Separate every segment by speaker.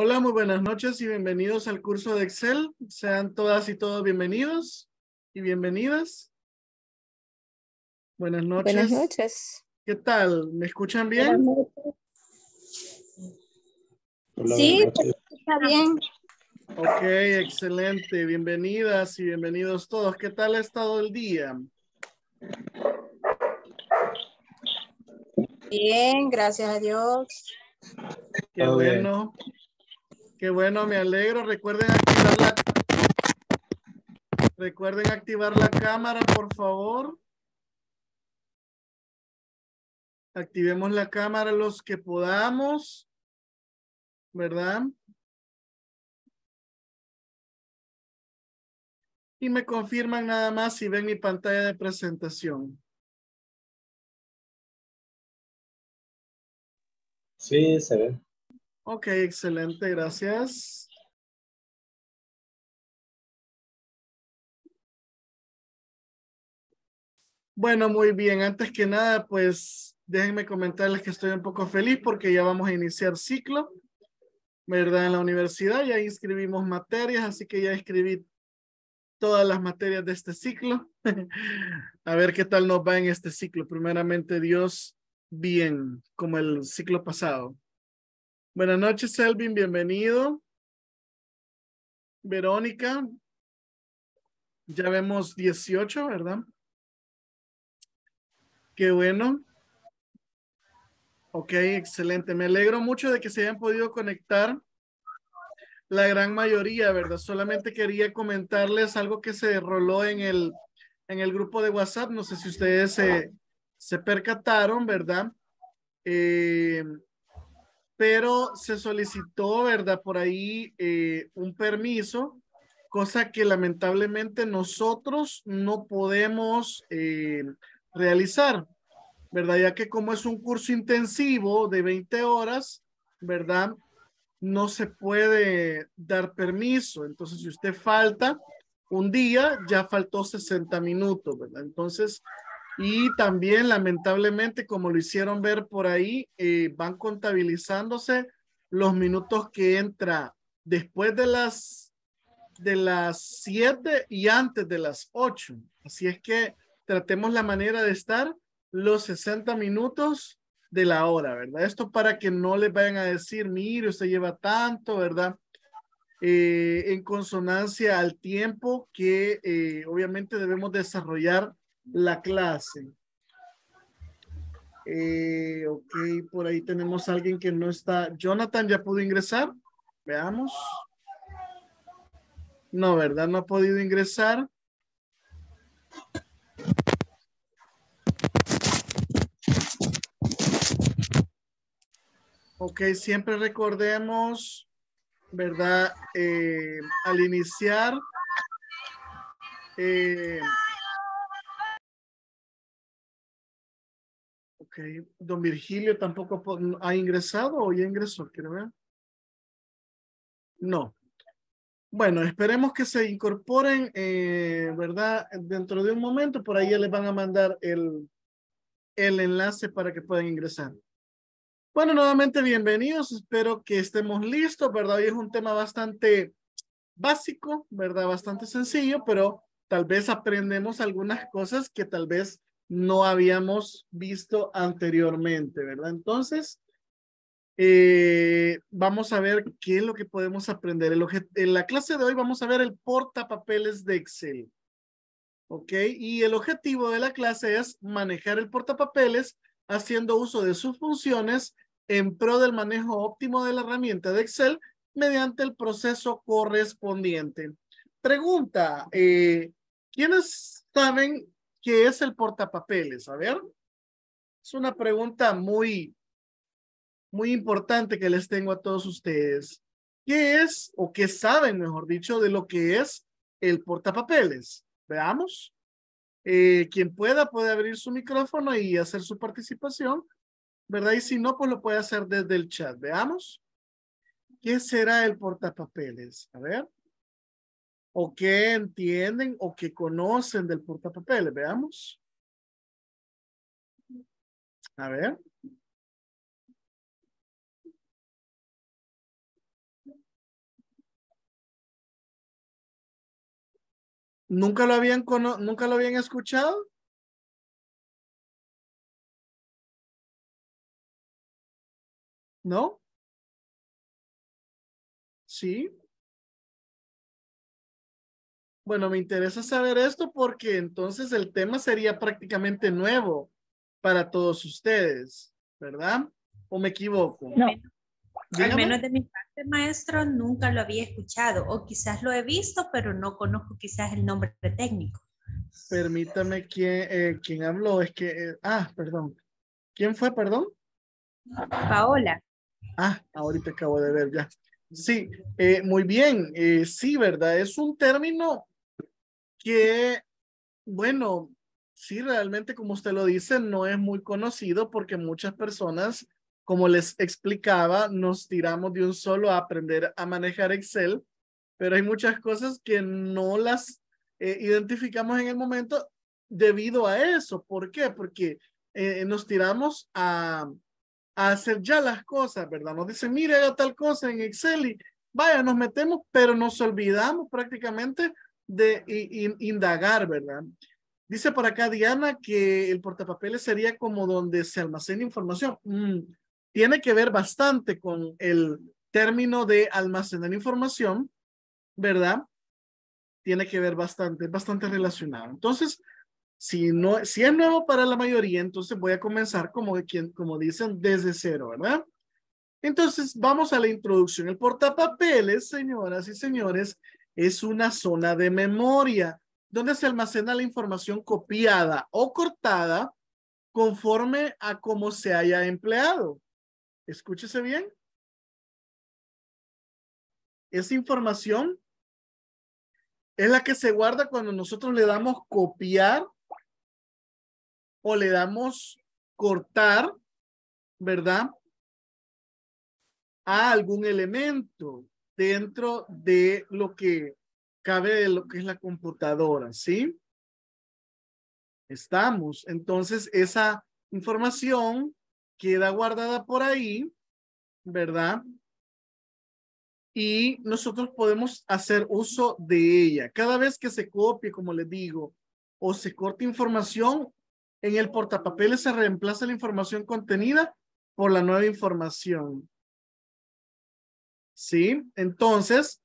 Speaker 1: Hola, muy buenas noches y bienvenidos al curso de Excel. Sean todas y todos bienvenidos y bienvenidas. Buenas noches.
Speaker 2: Buenas noches.
Speaker 1: ¿Qué tal? ¿Me escuchan bien?
Speaker 2: sí, está bien.
Speaker 1: Ok, excelente. Bienvenidas y bienvenidos todos. ¿Qué tal ha estado el día?
Speaker 2: Bien, gracias a Dios.
Speaker 1: Qué bueno. Qué bueno, me alegro. Recuerden activar la Recuerden activar la cámara, por favor. Activemos la cámara los que podamos. ¿Verdad? Y me confirman nada más si ven mi pantalla de presentación.
Speaker 3: Sí, se ve.
Speaker 1: Ok, excelente, gracias. Bueno, muy bien. Antes que nada, pues déjenme comentarles que estoy un poco feliz porque ya vamos a iniciar ciclo, ¿verdad? En la universidad ya inscribimos materias, así que ya escribí todas las materias de este ciclo. a ver qué tal nos va en este ciclo. Primeramente, Dios, bien, como el ciclo pasado. Buenas noches, Selvin, bienvenido. Verónica, ya vemos 18, ¿verdad? Qué bueno. Ok, excelente. Me alegro mucho de que se hayan podido conectar la gran mayoría, ¿verdad? Solamente quería comentarles algo que se roló en el, en el grupo de WhatsApp. No sé si ustedes se, se percataron, ¿verdad? Eh, pero se solicitó, ¿verdad? Por ahí eh, un permiso, cosa que lamentablemente nosotros no podemos eh, realizar, ¿verdad? Ya que como es un curso intensivo de 20 horas, ¿verdad? No se puede dar permiso. Entonces, si usted falta un día, ya faltó 60 minutos, ¿verdad? Entonces, y también, lamentablemente, como lo hicieron ver por ahí, eh, van contabilizándose los minutos que entra después de las de las 7 y antes de las 8. Así es que tratemos la manera de estar los 60 minutos de la hora, ¿verdad? Esto para que no les vayan a decir, mire, usted lleva tanto, ¿verdad? Eh, en consonancia al tiempo que eh, obviamente debemos desarrollar la clase. Eh, ok, por ahí tenemos alguien que no está. Jonathan ya pudo ingresar. Veamos. No, ¿verdad? No ha podido ingresar. Ok, siempre recordemos, ¿verdad? Eh, al iniciar, eh, Don Virgilio tampoco ha ingresado o ya ingresó, quiero ver. No. Bueno, esperemos que se incorporen, eh, ¿verdad? Dentro de un momento, por ahí ya les van a mandar el, el enlace para que puedan ingresar. Bueno, nuevamente bienvenidos, espero que estemos listos, ¿verdad? Hoy es un tema bastante básico, ¿verdad? Bastante sencillo, pero tal vez aprendemos algunas cosas que tal vez no habíamos visto anteriormente, ¿verdad? Entonces, eh, vamos a ver qué es lo que podemos aprender. en la clase de hoy vamos a ver el portapapeles de Excel. ¿Ok? Y el objetivo de la clase es manejar el portapapeles haciendo uso de sus funciones en pro del manejo óptimo de la herramienta de Excel mediante el proceso correspondiente. Pregunta, eh, ¿quiénes saben ¿Qué es el portapapeles? A ver. Es una pregunta muy, muy importante que les tengo a todos ustedes. ¿Qué es o qué saben, mejor dicho, de lo que es el portapapeles? Veamos. Eh, quien pueda puede abrir su micrófono y hacer su participación, ¿verdad? Y si no, pues lo puede hacer desde el chat. Veamos. ¿Qué será el portapapeles? A ver o que entienden o que conocen del portapapeles. Veamos. A ver. ¿Nunca lo habían, cono, nunca lo habían escuchado? ¿No? ¿Sí? Bueno, me interesa saber esto porque entonces el tema sería prácticamente nuevo para todos ustedes, ¿verdad? ¿O me equivoco?
Speaker 3: No. Al menos de mi parte, maestro, nunca lo había escuchado o quizás lo he visto, pero no conozco quizás el nombre técnico.
Speaker 1: Permítame, ¿quién, eh, ¿quién habló? Es que, eh, ah, perdón. ¿Quién fue, perdón?
Speaker 3: Paola.
Speaker 1: Ah, ahorita acabo de ver ya. Sí, eh, muy bien. sí, ¿verdad? Es un término que, bueno, sí, realmente como usted lo dice, no es muy conocido porque muchas personas, como les explicaba, nos tiramos de un solo a aprender a manejar Excel, pero hay muchas cosas que no las eh, identificamos en el momento debido a eso. ¿Por qué? Porque eh, nos tiramos a, a hacer ya las cosas, ¿verdad? Nos dicen, mire, haga tal cosa en Excel y vaya, nos metemos, pero nos olvidamos prácticamente de indagar, ¿verdad? Dice por acá Diana que el portapapeles sería como donde se almacena información. Mm, tiene que ver bastante con el término de almacenar información, ¿verdad? Tiene que ver bastante, bastante relacionado. Entonces, si no, si es nuevo para la mayoría, entonces voy a comenzar como, quien, como dicen, desde cero, ¿verdad? Entonces, vamos a la introducción. El portapapeles, señoras y señores, es una zona de memoria donde se almacena la información copiada o cortada conforme a cómo se haya empleado. Escúchese bien. Esa información es la que se guarda cuando nosotros le damos copiar o le damos cortar, ¿verdad? A algún elemento dentro de lo que cabe de lo que es la computadora, ¿sí? Estamos. Entonces, esa información queda guardada por ahí, ¿verdad? Y nosotros podemos hacer uso de ella. Cada vez que se copie, como les digo, o se corte información, en el portapapeles se reemplaza la información contenida por la nueva información. ¿Sí? Entonces,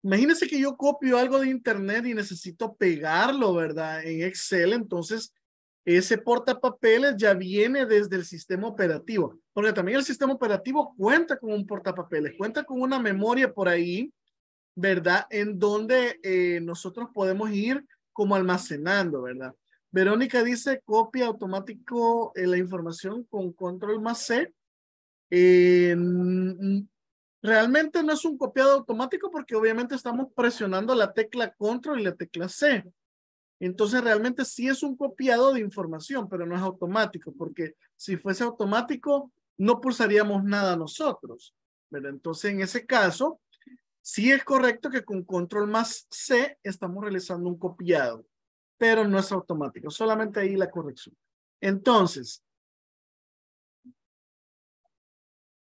Speaker 1: imagínense que yo copio algo de internet y necesito pegarlo, ¿verdad? En Excel, entonces ese portapapeles ya viene desde el sistema operativo, porque también el sistema operativo cuenta con un portapapeles, cuenta con una memoria por ahí, ¿verdad? En donde eh, nosotros podemos ir como almacenando, ¿verdad? Verónica dice copia automático en la información con control más C. Eh, Realmente no es un copiado automático porque obviamente estamos presionando la tecla control y la tecla C. Entonces realmente sí es un copiado de información, pero no es automático porque si fuese automático no pulsaríamos nada nosotros. Pero entonces en ese caso sí es correcto que con control más C estamos realizando un copiado, pero no es automático, solamente ahí la corrección. Entonces,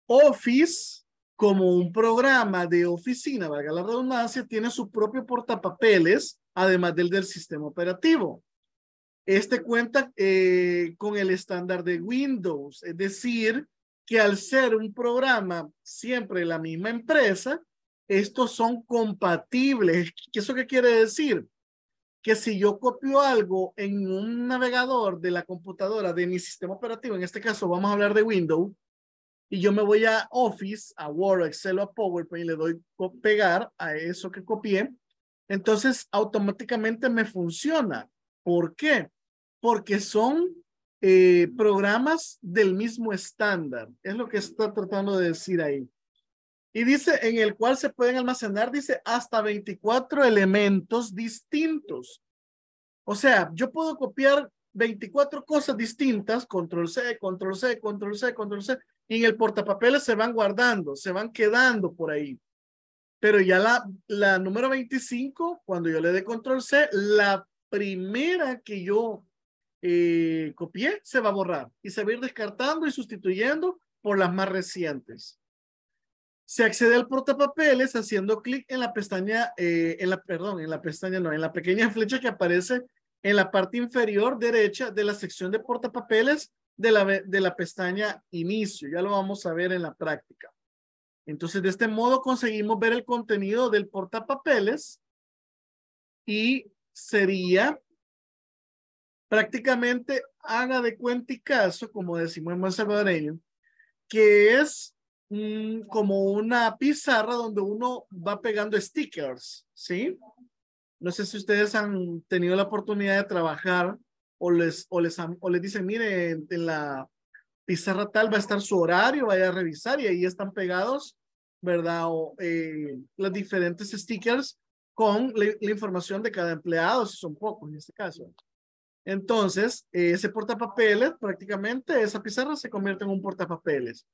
Speaker 1: Office como un programa de oficina, valga la redundancia, tiene su propio portapapeles, además del del sistema operativo. Este cuenta eh, con el estándar de Windows, es decir, que al ser un programa siempre la misma empresa, estos son compatibles. ¿Qué ¿Eso qué quiere decir? Que si yo copio algo en un navegador de la computadora de mi sistema operativo, en este caso vamos a hablar de Windows, y yo me voy a Office, a Word, Excel o a PowerPoint y le doy pegar a eso que copié, entonces automáticamente me funciona. ¿Por qué? Porque son eh, programas del mismo estándar. Es lo que está tratando de decir ahí. Y dice, en el cual se pueden almacenar, dice, hasta 24 elementos distintos. O sea, yo puedo copiar 24 cosas distintas, control C, control C, control C, control C, y en el portapapeles se van guardando, se van quedando por ahí. Pero ya la, la número 25, cuando yo le dé control C, la primera que yo eh, copié se va a borrar y se va a ir descartando y sustituyendo por las más recientes. Se accede al portapapeles haciendo clic en la pestaña, eh, en la, perdón, en la pestaña no, en la pequeña flecha que aparece en la parte inferior derecha de la sección de portapapeles de la, de la pestaña inicio. Ya lo vamos a ver en la práctica. Entonces, de este modo conseguimos ver el contenido del portapapeles y sería prácticamente haga de cuenta y caso, como decimos en salvadoreño, que es mm, como una pizarra donde uno va pegando stickers, ¿sí? No sé si ustedes han tenido la oportunidad de trabajar o les, o les, o les dicen, mire, en la pizarra tal va a estar su horario, vaya a revisar y ahí están pegados, ¿verdad? O eh, los diferentes stickers con la, información de cada empleado, si son pocos en este caso. Entonces, ese portapapeles, prácticamente esa pizarra se convierte en un portapapeles.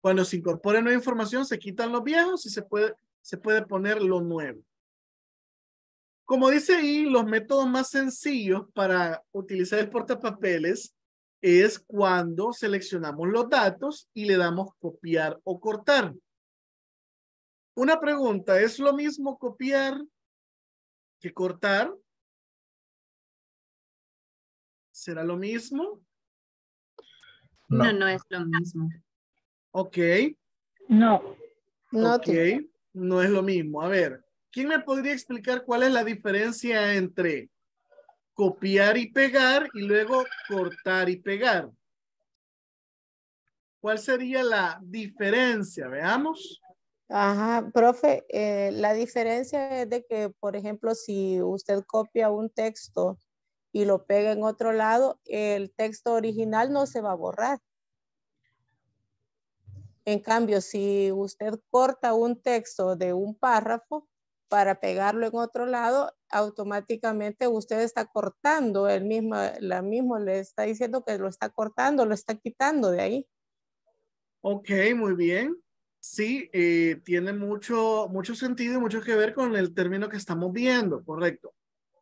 Speaker 1: Cuando se incorpora nueva información, se quitan los viejos y se puede, se puede poner lo nuevo. Como dice ahí, los métodos más sencillos para utilizar el portapapeles es cuando seleccionamos los datos y le damos copiar o cortar. Una pregunta, ¿es lo mismo copiar que cortar? ¿Será lo mismo?
Speaker 3: No, no, es lo mismo.
Speaker 1: Ok.
Speaker 2: No.
Speaker 1: No, ok, no es lo mismo. A ver, ¿quién me podría explicar cuál es la diferencia entre copiar y pegar y luego cortar y pegar? ¿Cuál sería la diferencia? Veamos.
Speaker 2: Ajá, profe, eh, la diferencia es de que, por ejemplo, si usted copia un texto y lo pega en otro lado, el texto original no se va a borrar. En cambio, si usted corta un texto de un párrafo para pegarlo en otro lado, automáticamente usted está cortando el mismo, la mismo le está diciendo que lo está cortando, lo está quitando de ahí.
Speaker 1: Ok, muy bien. Sí, eh, tiene mucho, mucho sentido y mucho que ver con el término que estamos viendo, correcto.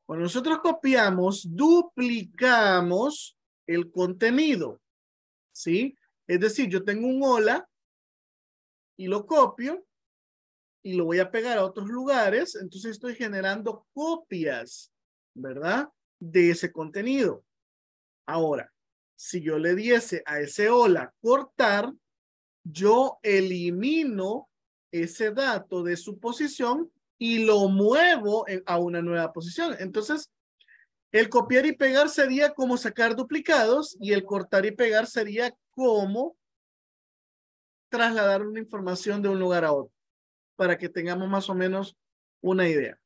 Speaker 1: Cuando nosotros copiamos, duplicamos el contenido, ¿sí? Es decir, yo tengo un hola y lo copio y lo voy a pegar a otros lugares, entonces estoy generando copias, ¿verdad? De ese contenido. Ahora, si yo le diese a ese hola cortar, yo elimino ese dato de su posición y lo muevo a una nueva posición. Entonces, el copiar y pegar sería como sacar duplicados y el cortar y pegar sería como trasladar una información de un lugar a otro para que tengamos más o menos una idea.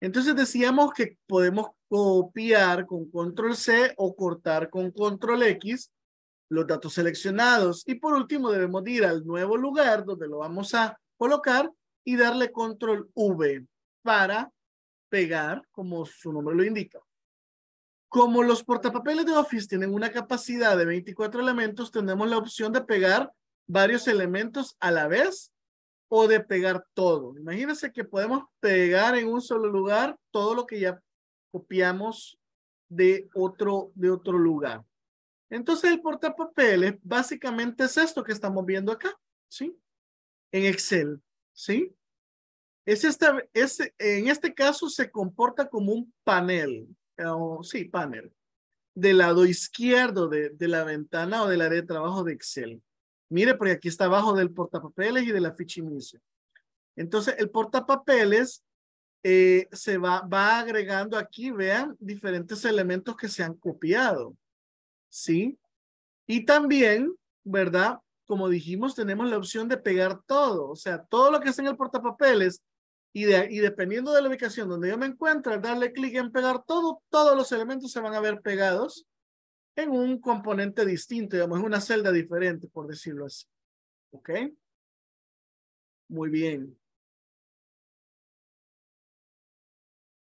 Speaker 1: Entonces decíamos que podemos copiar con control C o cortar con control X los datos seleccionados. Y por último debemos ir al nuevo lugar donde lo vamos a colocar y darle control V para pegar, como su nombre lo indica. Como los portapapeles de Office tienen una capacidad de 24 elementos, tenemos la opción de pegar varios elementos a la vez o de pegar todo. Imagínense que podemos pegar en un solo lugar todo lo que ya copiamos de otro, de otro lugar. Entonces el portapapeles básicamente es esto que estamos viendo acá, ¿sí? En Excel. ¿sí? Es esta, es, en este caso se comporta como un panel, o sí, panel, del lado izquierdo de, de la ventana o del área de trabajo de Excel. Mire, porque aquí está abajo del portapapeles y de la ficha inicio. Entonces, el portapapeles eh, se va, va agregando aquí, vean, diferentes elementos que se han copiado. ¿Sí? Y también, ¿verdad? como dijimos, tenemos la opción de pegar todo, o sea, todo lo que está en el portapapeles y, de, y dependiendo de la ubicación donde yo me encuentro, darle clic en pegar todo, todos los elementos se van a ver pegados en un componente distinto, digamos, en una celda diferente, por decirlo así. ¿Ok? Muy bien.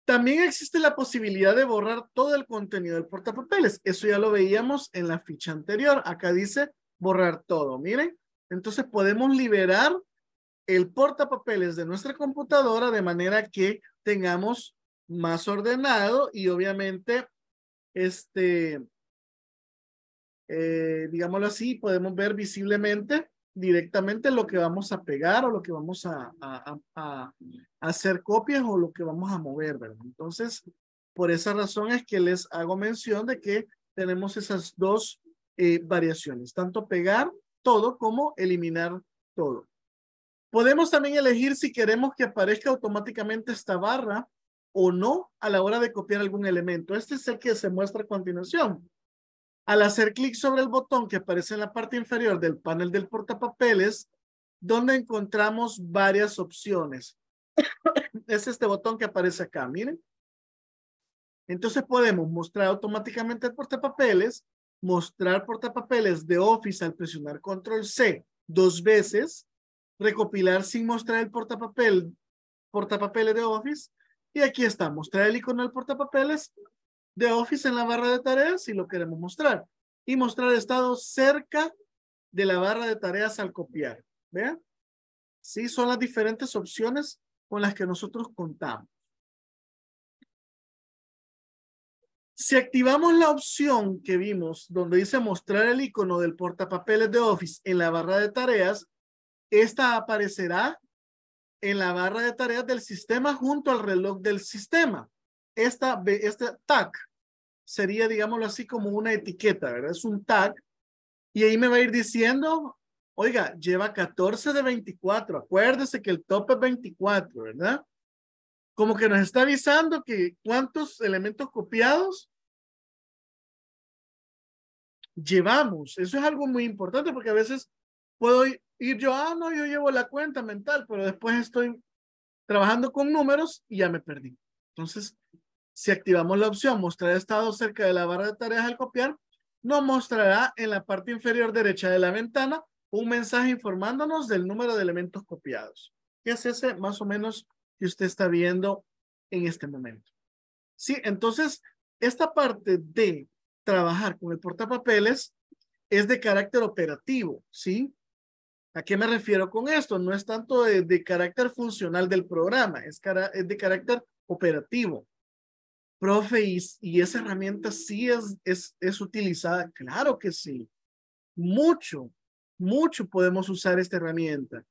Speaker 1: También existe la posibilidad de borrar todo el contenido del portapapeles. Eso ya lo veíamos en la ficha anterior. Acá dice borrar todo. Miren, entonces podemos liberar el portapapeles de nuestra computadora de manera que tengamos más ordenado y obviamente, este, eh, digámoslo así, podemos ver visiblemente directamente lo que vamos a pegar o lo que vamos a, hacer copias o lo que vamos a mover. Entonces, por esa razón es que les hago mención de que tenemos esas dos eh, variaciones, tanto pegar todo como eliminar todo. Podemos también elegir si queremos que aparezca automáticamente esta barra o no a la hora de copiar algún elemento. Este es el que se muestra a continuación. Al hacer clic sobre el botón que aparece en la parte inferior del panel del portapapeles, donde encontramos varias opciones. es este botón que aparece acá, miren. Entonces podemos mostrar automáticamente el portapapeles, mostrar portapapeles de Office al presionar Control C dos veces, recopilar sin mostrar el portapapel, portapapeles de Office, y aquí está, mostrar el icono del portapapeles de Office en la barra de tareas si lo queremos mostrar. Y mostrar estado cerca de la barra de tareas al copiar. ¿Vean? Sí, son las diferentes opciones con las que nosotros contamos. Si activamos la opción que vimos donde dice mostrar el icono del portapapeles de Office en la barra de tareas, esta aparecerá en la barra de tareas del sistema junto al reloj del sistema. Esta, este tag sería, digámoslo así, como una etiqueta, ¿verdad? Es un tag. Y ahí me va a ir diciendo, oiga, lleva 14 de 24. Acuérdese que el top es 24, ¿verdad? Como que nos está avisando que cuántos elementos copiados llevamos. Eso es algo muy importante porque a veces puedo ir yo, ah, no, yo llevo la cuenta mental, pero después estoy trabajando con números y ya me perdí. Entonces, si activamos la opción mostrar estado cerca de la barra de tareas al copiar, nos mostrará en la parte inferior derecha de la ventana un mensaje informándonos del número de elementos copiados. ¿Qué es ese más o menos que usted está viendo en este momento? Sí, entonces, esta parte de trabajar con el portapapeles es de carácter operativo, ¿sí? ¿A qué me refiero con esto? No es tanto de, carácter funcional del programa, es de carácter operativo profe, y, esa herramienta sí es, es, es utilizada. Claro que sí. Mucho, mucho podemos usar esta herramienta.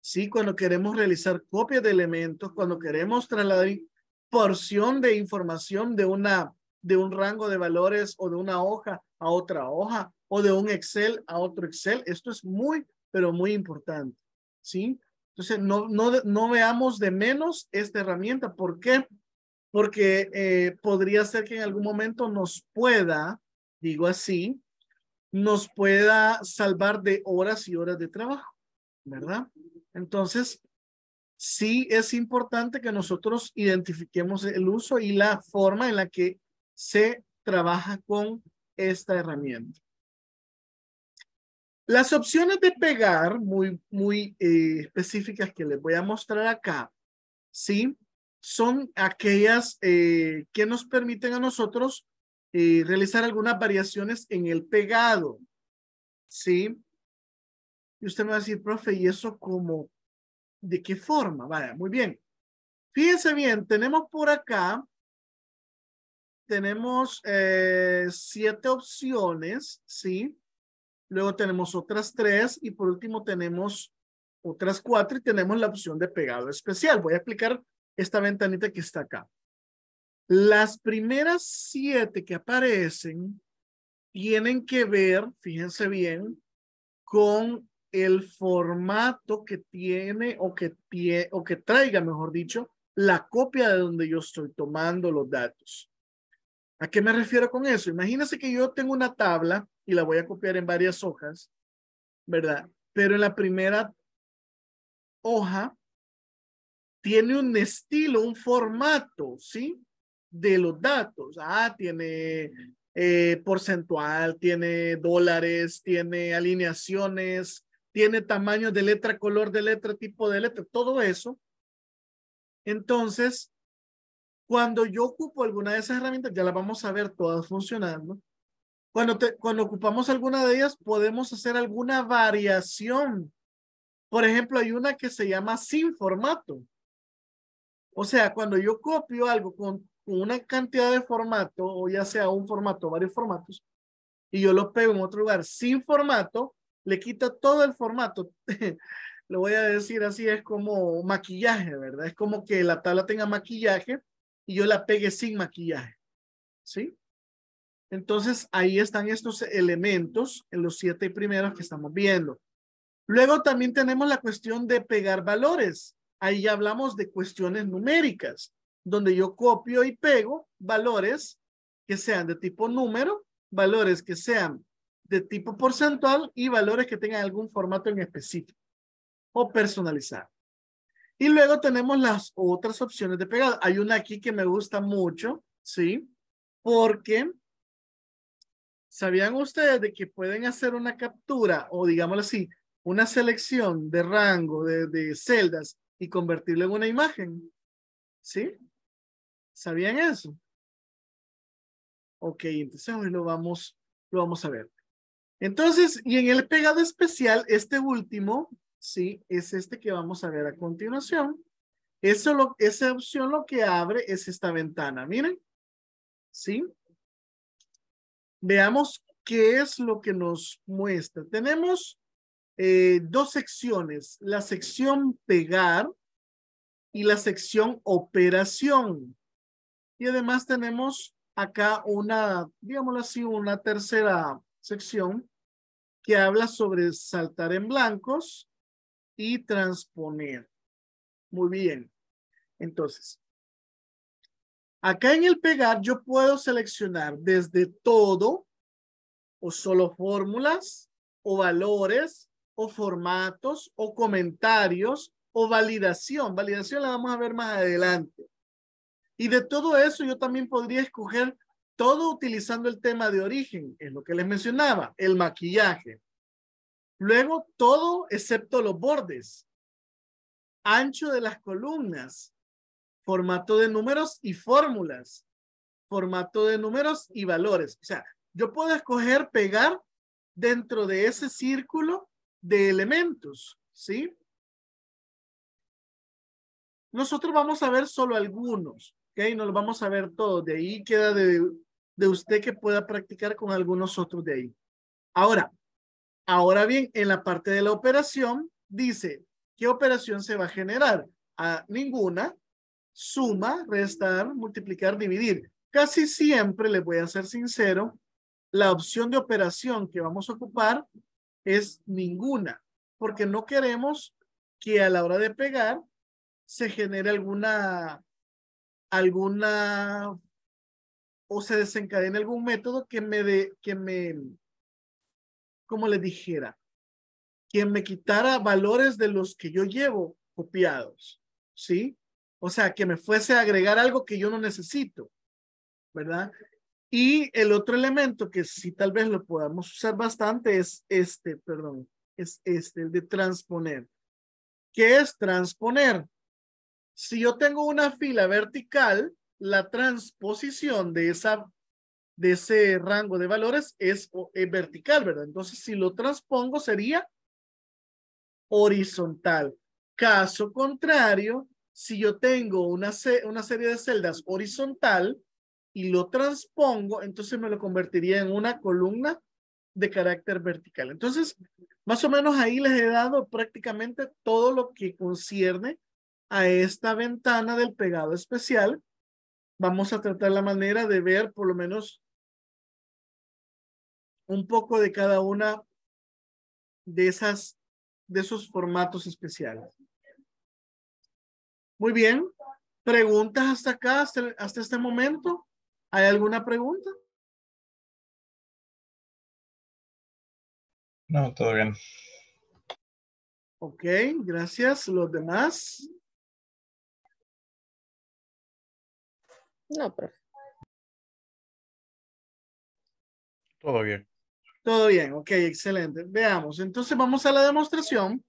Speaker 1: Sí, cuando queremos realizar copias de elementos, cuando queremos trasladar porción de información de una de un rango de valores o de una hoja a otra hoja o de un Excel a otro Excel. Esto es muy, pero muy importante. ¿Sí? Entonces, no, no, no veamos de menos esta herramienta. ¿Por qué? Porque eh, podría ser que en algún momento nos pueda, digo así, nos pueda salvar de horas y horas de trabajo, ¿verdad? Entonces, sí es importante que nosotros identifiquemos el uso y la forma en la que se trabaja con esta herramienta. Las opciones de pegar muy, muy eh, específicas que les voy a mostrar acá, ¿sí? Son aquellas eh, que nos permiten a nosotros eh, realizar algunas variaciones en el pegado. ¿Sí? Y usted me va a decir, profe, ¿y eso cómo? ¿De qué forma? Vaya, muy bien. Fíjense bien, tenemos por acá, tenemos eh, siete opciones, ¿sí? Luego tenemos otras tres y por último tenemos otras cuatro y tenemos la opción de pegado especial. Voy a explicar esta ventanita que está acá. Las primeras siete que aparecen tienen que ver, fíjense bien, con el formato que tiene o que, tiene, o que traiga, mejor dicho, la copia de donde yo estoy tomando los datos. ¿A qué me refiero con eso? Imagínense que yo tengo una tabla y la voy a copiar en varias hojas, ¿verdad? Pero en la primera hoja tiene un estilo, un formato, ¿sí? De los datos. Ah, tiene eh, porcentual, tiene dólares, tiene alineaciones, tiene tamaño de letra, color de letra, tipo de letra, todo eso. Entonces, cuando yo ocupo alguna de esas herramientas, ya las vamos a ver todas funcionando. Cuando, cuando ocupamos alguna de ellas, podemos hacer alguna variación. Por ejemplo, hay una que se llama sin formato. O sea, cuando yo copio algo con, una cantidad de formato, o ya sea un formato, varios formatos, y yo lo pego en otro lugar sin formato, le quita todo el formato. Lo voy a decir así, es como maquillaje, ¿verdad? Es como que la tabla tenga maquillaje y yo la pegue sin maquillaje. ¿Sí? Entonces, ahí están estos elementos en los siete primeros que estamos viendo. Luego también tenemos la cuestión de pegar valores. Ahí ya hablamos de cuestiones numéricas, donde yo copio y pego valores que sean de tipo número, valores que sean de tipo porcentual y valores que tengan algún formato en específico o personalizar. Y luego tenemos las otras opciones de pegado. Hay una aquí que me gusta mucho, ¿sí? Porque ¿sabían ustedes de que pueden hacer una captura o digámoslo así, una selección de rango de, de celdas y convertirlo en una imagen? ¿Sí? ¿Sabían eso? Ok, entonces hoy lo vamos, lo vamos a ver. Entonces, y en el pegado especial, este último, sí, es este que vamos a ver a continuación. Eso lo, esa opción lo que abre es esta ventana. Miren, ¿sí? Veamos qué es lo que nos muestra. Tenemos eh, dos secciones, la sección pegar y la sección operación. Y además tenemos acá una, digámoslo así, una tercera sección que habla sobre saltar en blancos y transponer. Muy bien. Entonces, acá en el pegar yo puedo seleccionar desde todo o solo fórmulas o valores o formatos o comentarios o validación. Validación la vamos a ver más adelante. Y de todo eso yo también podría escoger todo utilizando el tema de origen, es lo que les mencionaba, el maquillaje. Luego todo excepto los bordes, ancho de las columnas, formato de números y fórmulas, formato de números y valores. O sea, yo puedo escoger pegar dentro de ese círculo de elementos, ¿sí? Nosotros vamos a ver solo algunos. ¿ok? No vamos a ver todo. De ahí queda de, de usted que pueda practicar con algunos otros de ahí. Ahora, ahora bien, en la parte de la operación, dice, ¿qué operación se va a generar? A ninguna, suma, restar, multiplicar, dividir. Casi siempre, les voy a ser sincero, la opción de operación que vamos a ocupar es ninguna, porque no queremos que a la hora de pegar se genere alguna alguna o se desencadene algún método que me de, que me, como le dijera, que me quitara valores de los que yo llevo copiados, ¿sí? O sea, que me fuese a agregar algo que yo no necesito, ¿verdad? Y el otro elemento que sí tal vez lo podamos usar bastante es este, perdón, es este, el de transponer. ¿Qué es transponer? Si yo tengo una fila vertical, la transposición de, esa, de ese rango de valores es, vertical, ¿verdad? Entonces, si lo transpongo sería horizontal. Caso contrario, si yo tengo una, una serie de celdas horizontal y lo transpongo, entonces me lo convertiría en una columna de carácter vertical. Entonces, más o menos ahí les he dado prácticamente todo lo que concierne a esta ventana del pegado especial, vamos a tratar la manera de ver por lo menos un poco de cada una de esas de esos formatos especiales. Muy bien. ¿Preguntas hasta acá, hasta, hasta este momento? ¿Hay alguna pregunta?
Speaker 4: No, todo bien.
Speaker 1: Ok, gracias. ¿Los demás?
Speaker 2: No, profe.
Speaker 4: Todo bien.
Speaker 1: Todo bien, ok, excelente. Veamos, entonces vamos a la demostración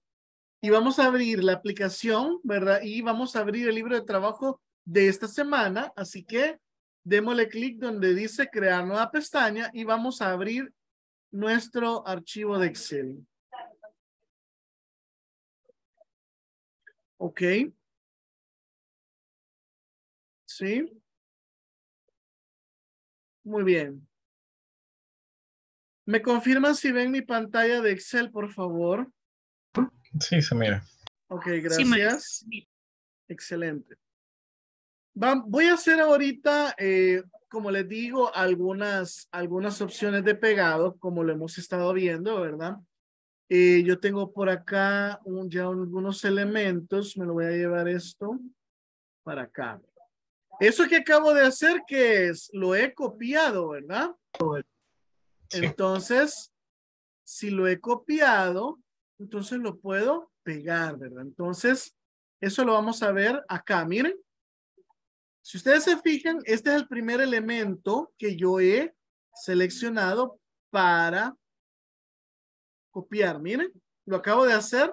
Speaker 1: y vamos a abrir la aplicación, ¿verdad? Y vamos a abrir el libro de trabajo de esta semana, así que démosle clic donde dice crear nueva pestaña y vamos a abrir nuestro archivo de Excel. Ok. ¿Sí? Muy bien. ¿Me confirman si ven mi pantalla de Excel, por favor?
Speaker 4: Sí, se mira.
Speaker 1: Ok, gracias. Excelente. Voy a hacer ahorita, eh, como les digo, algunas, algunas opciones de pegado, como lo hemos estado viendo, ¿verdad? Eh, yo tengo por acá un, ya algunos elementos, me lo voy a llevar esto para acá. Eso que acabo de hacer, que es? Lo he copiado, ¿verdad? Entonces, si lo he copiado, entonces lo puedo pegar, ¿verdad? Entonces, eso lo vamos a ver acá. Miren, si ustedes se fijan, este es el primer elemento que yo he seleccionado para copiar. Miren, lo acabo de hacer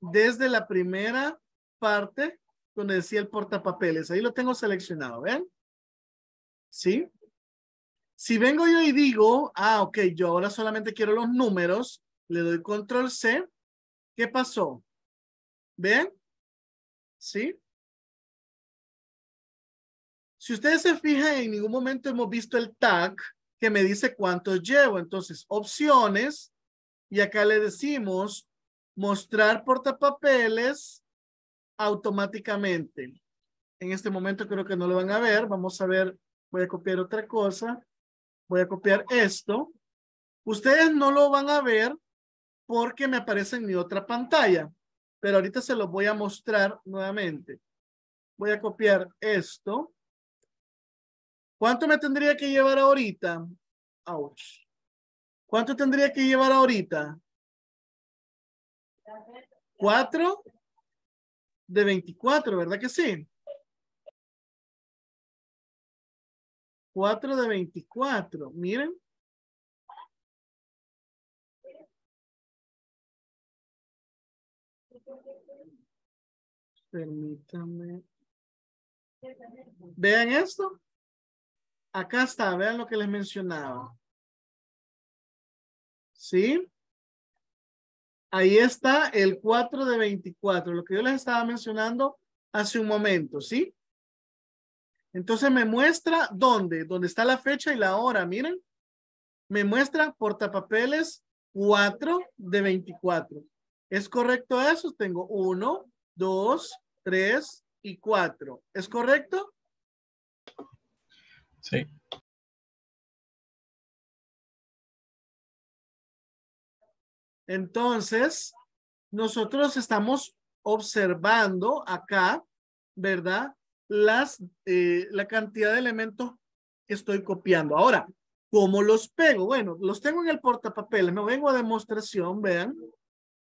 Speaker 1: desde la primera parte donde decía el portapapeles. Ahí lo tengo seleccionado, ¿ven? ¿Sí? Si vengo yo y digo, ah, ok, yo ahora solamente quiero los números, le doy control C. ¿Qué pasó? ¿Ven? ¿Sí? Si ustedes se fijan, en ningún momento hemos visto el tag que me dice cuántos llevo. Entonces, opciones, y acá le decimos mostrar portapapeles automáticamente. En este momento creo que no lo van a ver. Vamos a ver, voy a copiar otra cosa. Voy a copiar esto. Ustedes no lo van a ver porque me aparece en mi otra pantalla. Pero ahorita se los voy a mostrar nuevamente. Voy a copiar esto. ¿Cuánto me tendría que llevar ahorita? Ouch. ¿Cuánto tendría que llevar ahorita? ¿Cuatro? De 24, ¿verdad que sí? 4 de 24. Miren. Permítame. Vean esto. Acá está, vean lo que les mencionaba. ¿Sí? Ahí está el 4 de 24, lo que yo les estaba mencionando hace un momento, ¿sí? Entonces me muestra dónde, dónde está la fecha y la hora, miren. Me muestra portapapeles 4 de 24. ¿Es correcto eso? Tengo 1, 2, 3 y 4. ¿Es correcto?
Speaker 4: Sí.
Speaker 1: Entonces, nosotros estamos observando acá, ¿verdad? las, eh, la cantidad de elementos que estoy copiando. Ahora, ¿cómo los pego? Bueno, los tengo en el portapapeles. Me vengo a demostración, vean.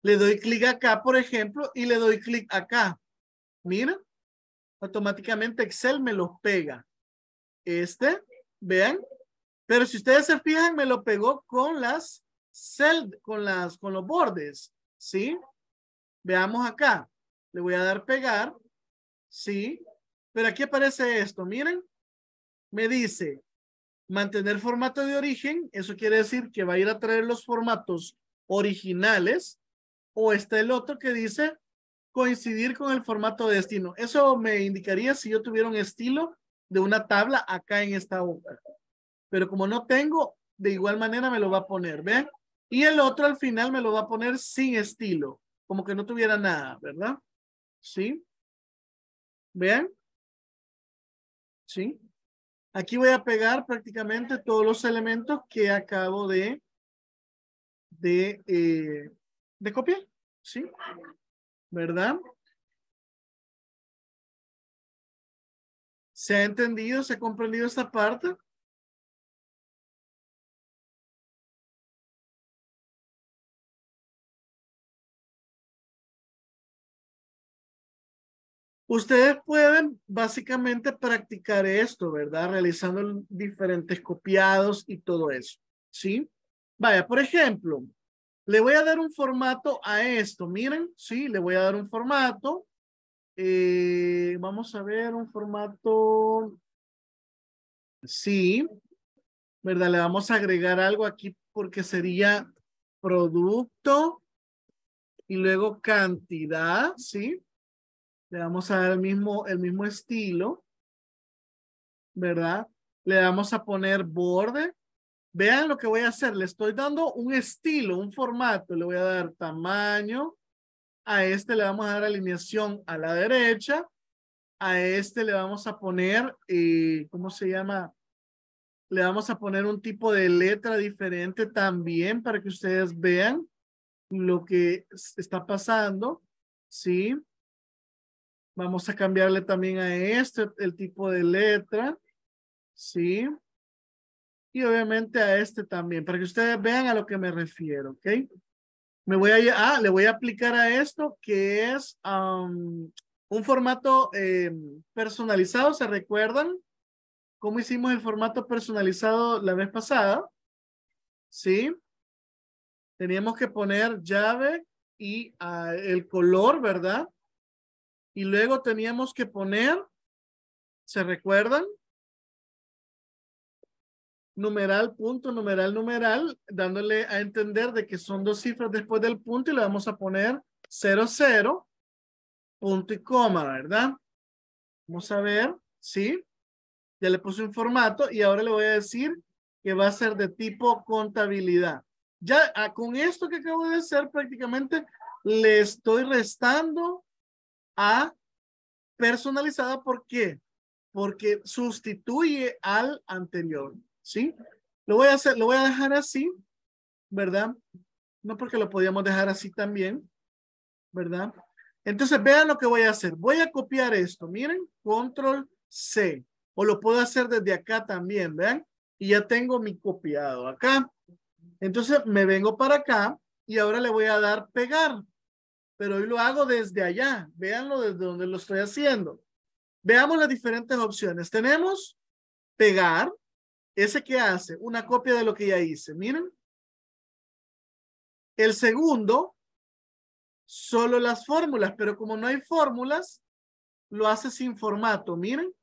Speaker 1: Le doy clic acá, por ejemplo, y le doy clic acá. Mira, automáticamente Excel me los pega. Este, vean. Pero si ustedes se fijan, me lo pegó con las cel, con las, con los bordes. ¿Sí? Veamos acá. Le voy a dar pegar. ¿Sí? Pero aquí aparece esto, miren. Me dice mantener formato de origen. Eso quiere decir que va a ir a traer los formatos originales. O está el otro que dice coincidir con el formato de destino. Eso me indicaría si yo tuviera un estilo de una tabla acá en esta hoja. Pero como no tengo, de igual manera me lo va a poner, ¿ven? Y el otro al final me lo va a poner sin estilo, como que no tuviera nada, ¿verdad? ¿Sí? ¿Vean? ¿sí? Aquí voy a pegar prácticamente todos los elementos que acabo de, de, eh, de copiar, ¿sí? ¿Verdad? ¿Se ha entendido? ¿Se ha comprendido esta parte? Ustedes pueden básicamente practicar esto, ¿verdad? Realizando diferentes copiados y todo eso, ¿sí? Vaya, por ejemplo, le voy a dar un formato a esto. Miren, sí, le voy a dar un formato. Eh, vamos a ver un formato. Sí, ¿verdad? Le vamos a agregar algo aquí porque sería producto y luego cantidad, ¿sí? Le vamos a dar el mismo, el mismo estilo, ¿verdad? Le vamos a poner borde, Vean lo que voy a hacer. Le estoy dando un estilo, un formato. Le voy a dar tamaño. A este le vamos a dar alineación a la derecha. A este le vamos a poner, eh, ¿cómo se llama? Le vamos a poner un tipo de letra diferente también para que ustedes vean lo que está pasando. ¿Sí? Vamos a cambiarle también a este el tipo de letra. ¿Sí? Y obviamente a este también, para que ustedes vean a lo que me refiero, ¿ok? Me voy a, ah, le voy a aplicar a esto que es un formato eh, personalizado, ¿se recuerdan? ¿Cómo hicimos el formato personalizado la vez pasada? ¿Sí? Teníamos que poner llave y uh, el color, ¿verdad? Y luego teníamos que poner, ¿se recuerdan? Numeral, punto, numeral, numeral, dándole a entender de que son dos cifras después del punto y le vamos a poner 0, 0, punto y coma, ¿verdad? Vamos a ver, ¿sí? Ya le puse un formato y ahora le voy a decir que va a ser de tipo contabilidad. Ya ah, con esto que acabo de hacer prácticamente le estoy restando a personalizada. ¿Por qué? Porque sustituye al anterior. ¿Sí? Lo voy a hacer, lo voy a dejar así, ¿verdad? No porque lo podíamos dejar así también, ¿verdad? Entonces vean lo que voy a hacer. Voy a copiar esto. Miren, control C. O lo puedo hacer desde acá también, ¿ven? Y ya tengo mi copiado acá. Entonces me vengo para acá y ahora le voy a dar pegar pero hoy lo hago desde allá. Véanlo desde donde lo estoy haciendo. Veamos las diferentes opciones. Tenemos pegar. Ese que hace una copia de lo que ya hice. Miren. El segundo, solo las fórmulas, pero como no hay fórmulas, lo hace sin formato. Miren.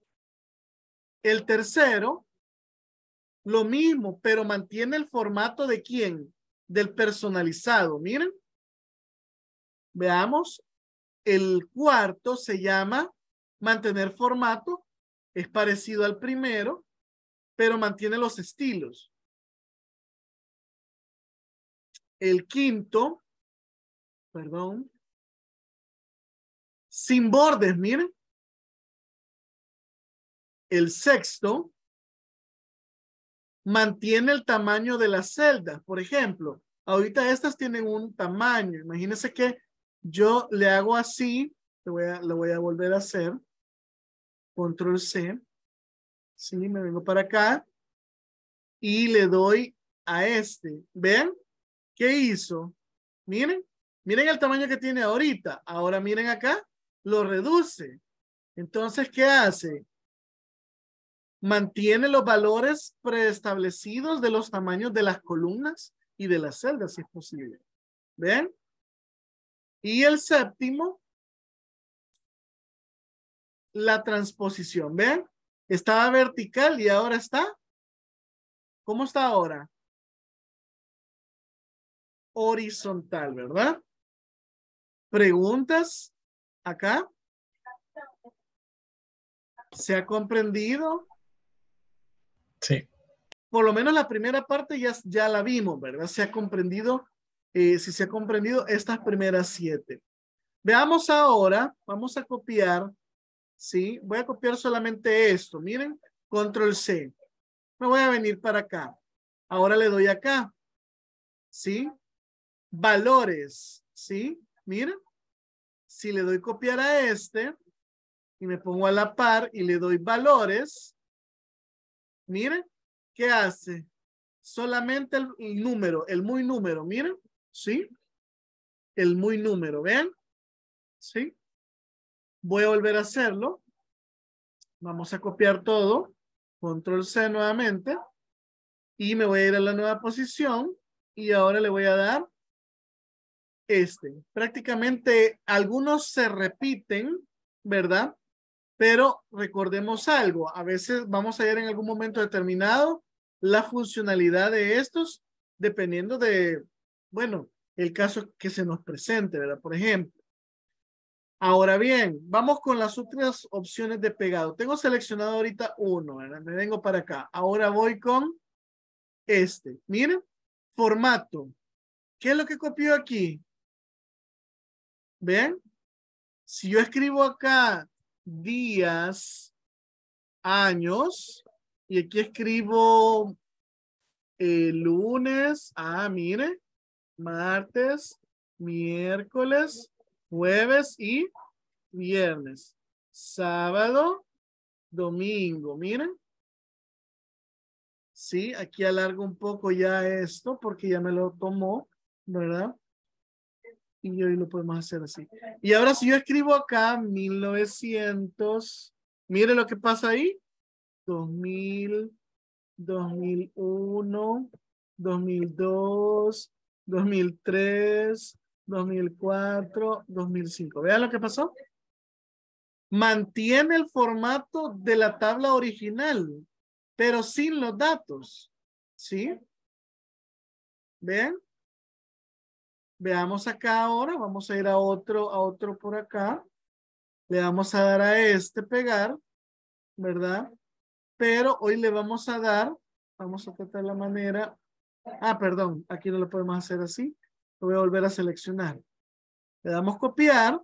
Speaker 1: El tercero, lo mismo, pero mantiene el formato de quién? Del personalizado. Miren. Veamos, el cuarto se llama mantener formato, es parecido al primero, pero mantiene los estilos. El quinto, perdón, sin bordes, miren. El sexto mantiene el tamaño de las celdas. Por ejemplo, ahorita estas tienen un tamaño. Imagínense que yo le hago así, lo voy a, lo voy a volver a hacer. Control C. Sí, me vengo para acá. Y le doy a este. ¿Ven? ¿Qué hizo? Miren, miren el tamaño que tiene ahorita. Ahora miren acá, lo reduce. Entonces, ¿qué hace? Mantiene los valores preestablecidos de los tamaños de las columnas y de las celdas, si es posible. ¿Ven? Y el séptimo, la transposición. ¿Ven? Estaba vertical y ahora está. ¿Cómo está ahora? Horizontal, ¿verdad? ¿Preguntas acá? ¿Se ha comprendido?
Speaker 4: Sí.
Speaker 1: Por lo menos la primera parte ya, ya la vimos, ¿verdad? Se ha comprendido eh, si se ha comprendido estas primeras siete. Veamos ahora, vamos a copiar, ¿sí? Voy a copiar solamente esto, miren, control C. Me voy a venir para acá. Ahora le doy acá, ¿sí? Valores, ¿sí? Miren, si le doy copiar a este y me pongo a la par y le doy valores, miren, ¿qué hace? Solamente el número, el muy número, miren, ¿sí? El muy número, ¿ven? ¿Sí? Voy a volver a hacerlo. Vamos a copiar todo. Control C nuevamente. Y me voy a ir a la nueva posición. Y ahora le voy a dar este. Prácticamente algunos se repiten, ¿verdad? Pero recordemos algo. A veces vamos a ver en algún momento determinado la funcionalidad de estos dependiendo de bueno, el caso que se nos presente, ¿verdad? Por ejemplo. Ahora bien, vamos con las otras opciones de pegado. Tengo seleccionado ahorita uno. Me vengo para acá. Ahora voy con este. Miren, formato. ¿Qué es lo que copió aquí? ¿Ven? Si yo escribo acá días, años, y aquí escribo el lunes, ah, mire, martes, miércoles, jueves y viernes, sábado, domingo, miren. Sí, aquí alargo un poco ya esto porque ya me lo tomó, ¿verdad? Y hoy lo podemos hacer así. Y ahora si yo escribo acá 1900, mire lo que pasa ahí. 2000, 2001, 2002, 2003, 2004, 2005. Vean lo que pasó. Mantiene el formato de la tabla original, pero sin los datos. ¿Sí? ¿Ven? Veamos acá ahora. Vamos a ir a otro, a otro por acá. Le vamos a dar a este pegar, ¿verdad? Pero hoy le vamos a dar, vamos a tratar la manera. Ah, perdón, aquí no lo podemos hacer así. Voy a volver a seleccionar. Le damos copiar.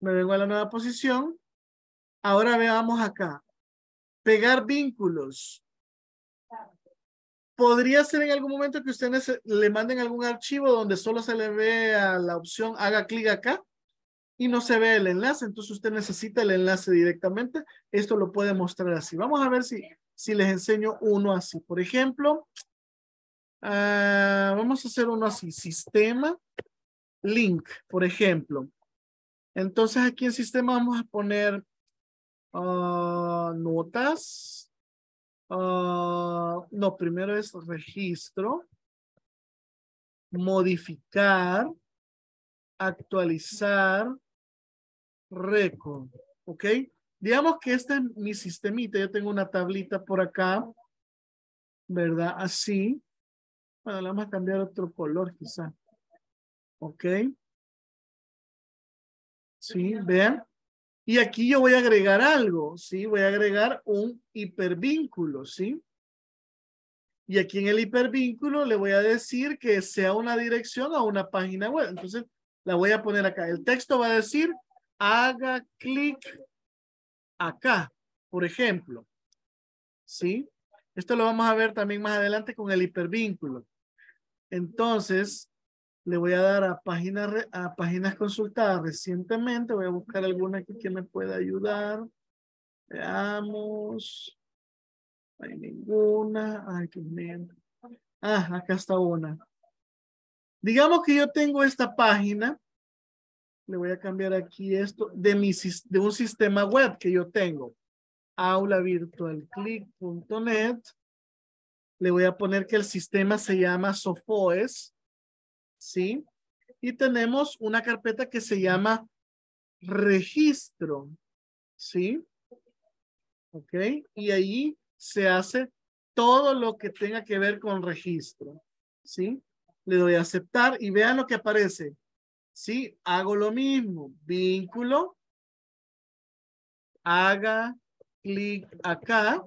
Speaker 1: Me vengo a la nueva posición. Ahora veamos acá. Pegar vínculos. Podría ser en algún momento que ustedes le manden algún archivo donde solo se le vea la opción haga clic acá y no se ve el enlace. Entonces usted necesita el enlace directamente. Esto lo puede mostrar así. Vamos a ver si, si les enseño uno así. Por ejemplo, Ah, vamos a hacer uno así, sistema, link, por ejemplo. Entonces aquí en sistema vamos a poner ah, notas. Ah, no, primero es registro, modificar, actualizar, récord, ¿ok? Digamos que este es mi sistemita, yo tengo una tablita por acá, ¿verdad? Así. Bueno, le vamos a cambiar otro color quizá. Ok. Sí, vean. Y aquí yo voy a agregar algo, ¿sí? Voy a agregar un hipervínculo, ¿sí? Y aquí en el hipervínculo le voy a decir que sea una dirección a una página web. Entonces, la voy a poner acá. El texto va a decir, haga clic acá, por ejemplo. ¿Sí? Esto lo vamos a ver también más adelante con el hipervínculo. Entonces, le voy a dar a páginas, a páginas consultadas recientemente. Voy a buscar alguna que me pueda ayudar. Veamos. No hay ninguna. Ay, qué. Ah, acá está una. Digamos que yo tengo esta página. Le voy a cambiar aquí esto de, mi, de un sistema web que yo tengo. aulavirtualclick.net le voy a poner que el sistema se llama Sofoes, ¿sí? Y tenemos una carpeta que se llama registro, ¿sí? ¿Ok? Y ahí se hace todo lo que tenga que ver con registro, ¿sí? Le doy a aceptar y vean lo que aparece. ¿Sí? Hago lo mismo. Vínculo. Haga clic acá.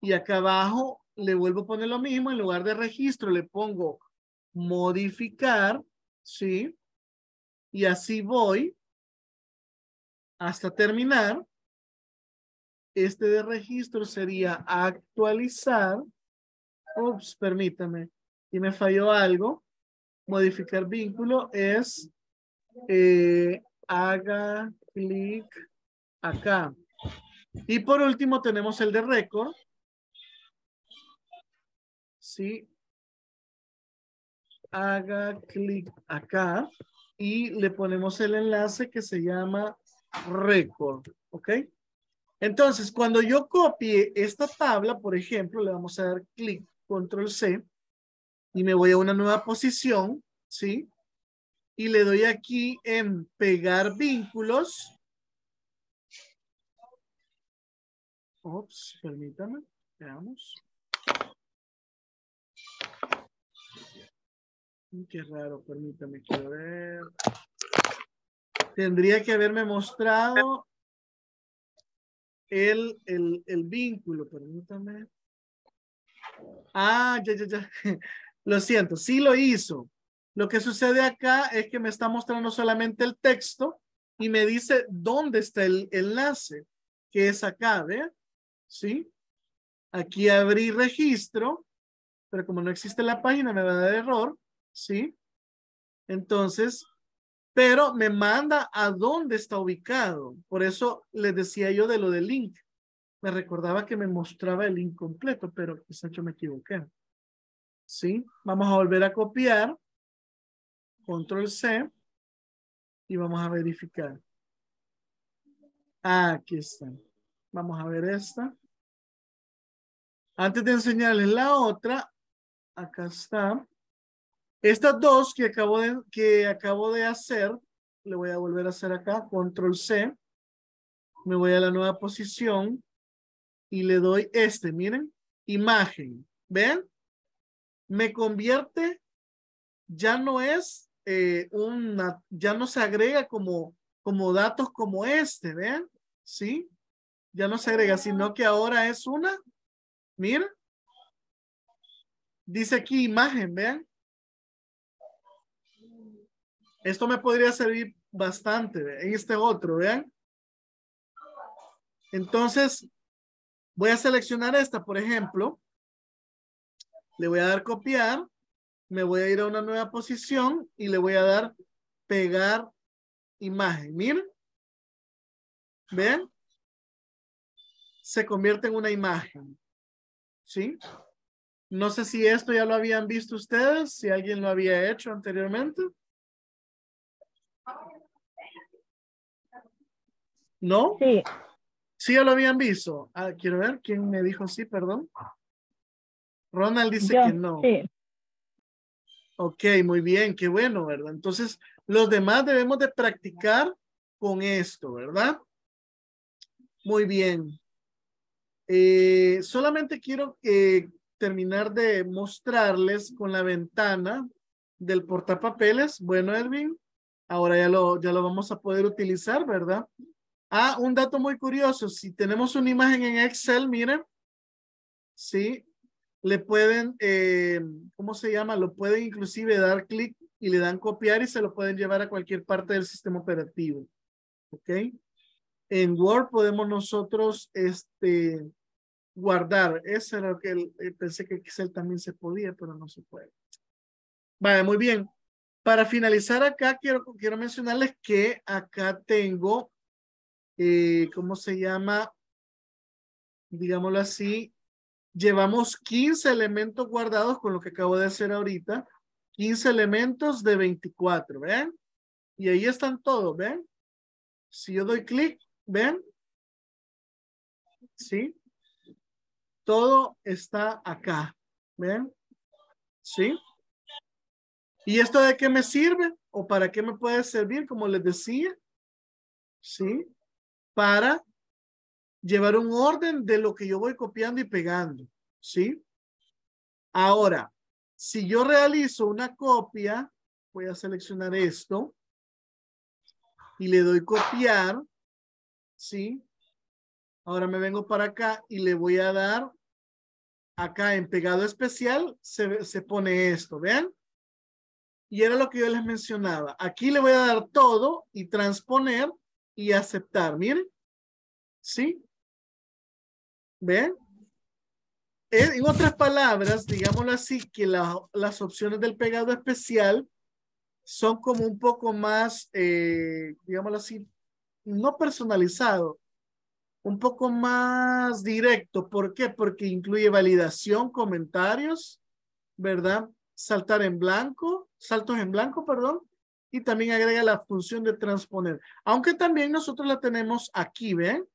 Speaker 1: Y acá abajo le vuelvo a poner lo mismo, en lugar de registro le pongo modificar, ¿sí? Y así voy hasta terminar. Este de registro sería actualizar. Ups, permítame. Y me falló algo. Modificar vínculo es eh, haga clic acá. Y por último tenemos el de récord, ¿sí? Haga clic acá y le ponemos el enlace que se llama record, ¿ok? Entonces, cuando yo copie esta tabla, por ejemplo, le vamos a dar clic, control C, y me voy a una nueva posición, ¿sí? Y le doy aquí en pegar vínculos. Ops, permítame, veamos. Qué raro, permítame, quiero ver. Tendría que haberme mostrado el, el, el vínculo, permítame. Ah, ya, ya, ya. Lo siento, sí lo hizo. Lo que sucede acá es que me está mostrando solamente el texto y me dice dónde está el enlace, que es acá, ¿ve? ¿Sí? Aquí abrí registro, pero como no existe la página me va a dar error, ¿sí? Entonces, pero me manda a dónde está ubicado. Por eso les decía yo de lo del link. Me recordaba que me mostraba el link completo, pero quizás yo me equivoqué. ¿Sí? Vamos a volver a copiar. Control C. Y vamos a verificar. Aquí está. Vamos a ver esta. Antes de enseñarles la otra, acá está. Estas dos que acabo de, que acabo de hacer, le voy a volver a hacer acá, control C. Me voy a la nueva posición y le doy este, miren, imagen. ¿Ven? Me convierte, ya no es eh, una, ya no se agrega como, como datos como este, ¿ven? ¿Sí? Ya no se agrega, sino que ahora es una, miren. Dice aquí imagen, vean. Esto me podría servir bastante en este otro, vean. Entonces, voy a seleccionar esta, por ejemplo. Le voy a dar copiar. Me voy a ir a una nueva posición y le voy a dar pegar imagen. Miren. ¿Ven? Se convierte en una imagen. ¿Sí? No sé si esto ya lo habían visto ustedes, si alguien lo había hecho anteriormente. ¿No?
Speaker 2: Sí.
Speaker 1: Sí, ya lo habían visto. Ah, quiero ver quién me dijo sí, perdón. Ronald dice que no. Sí. Ok, muy bien, qué bueno, ¿verdad? Entonces, los demás debemos de practicar con esto, ¿verdad? Muy bien. Eh, solamente quiero eh, terminar de mostrarles con la ventana del portapapeles. Bueno, Edwin, ahora ya lo, ya lo vamos a poder utilizar, ¿verdad? Ah, un dato muy curioso. Si tenemos una imagen en Excel, miren, sí, le pueden, eh, ¿cómo se llama? Lo pueden inclusive dar clic y le dan copiar y se lo pueden llevar a cualquier parte del sistema operativo. ¿Ok? En Word podemos nosotros, este, guardar. Eso era lo que pensé que Excel también se podía, pero no se puede. Vale, muy bien. Para finalizar acá, quiero, quiero mencionarles que acá tengo eh, ¿cómo se llama? Digámoslo así, llevamos 15 elementos guardados con lo que acabo de hacer ahorita, 15 elementos de 24, ¿ven? Y ahí están todos, ¿ven? Si yo doy clic, ¿ven? ¿Sí? Todo está acá, ¿ven? ¿Sí? ¿Y esto de qué me sirve? ¿O para qué me puede servir? Como les decía, ¿sí? Para llevar un orden de lo que yo voy copiando y pegando, ¿sí? Ahora, si yo realizo una copia, voy a seleccionar esto y le doy copiar, ¿sí? Ahora me vengo para acá y le voy a dar acá en pegado especial, se, se pone esto, ¿ven? Y era lo que yo les mencionaba. Aquí le voy a dar todo y transponer y aceptar. Miren. ¿Sí? ¿Ven? En otras palabras, digámoslo así, que las opciones del pegado especial son como un poco más, eh, digámoslo así, no personalizado, un poco más directo. ¿Por qué? Porque incluye validación, comentarios, ¿verdad? Saltar en blanco, saltos en blanco, perdón, y también agrega la función de transponer. Aunque también nosotros la tenemos aquí, ¿ven?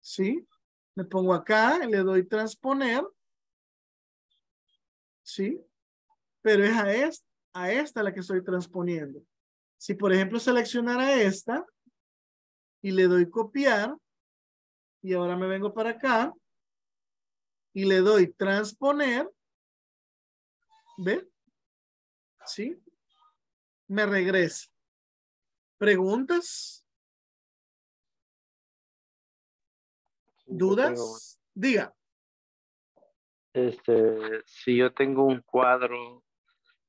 Speaker 1: ¿Sí? Me pongo acá, le doy transponer. ¿Sí? Pero es a esta, a esta la que estoy transponiendo. Si por ejemplo seleccionara esta y le doy copiar y ahora me vengo para acá y le doy transponer, ¿ve? ¿Sí? Me regresa. ¿Preguntas? ¿Dudas? Diga.
Speaker 5: Este, si yo tengo un cuadro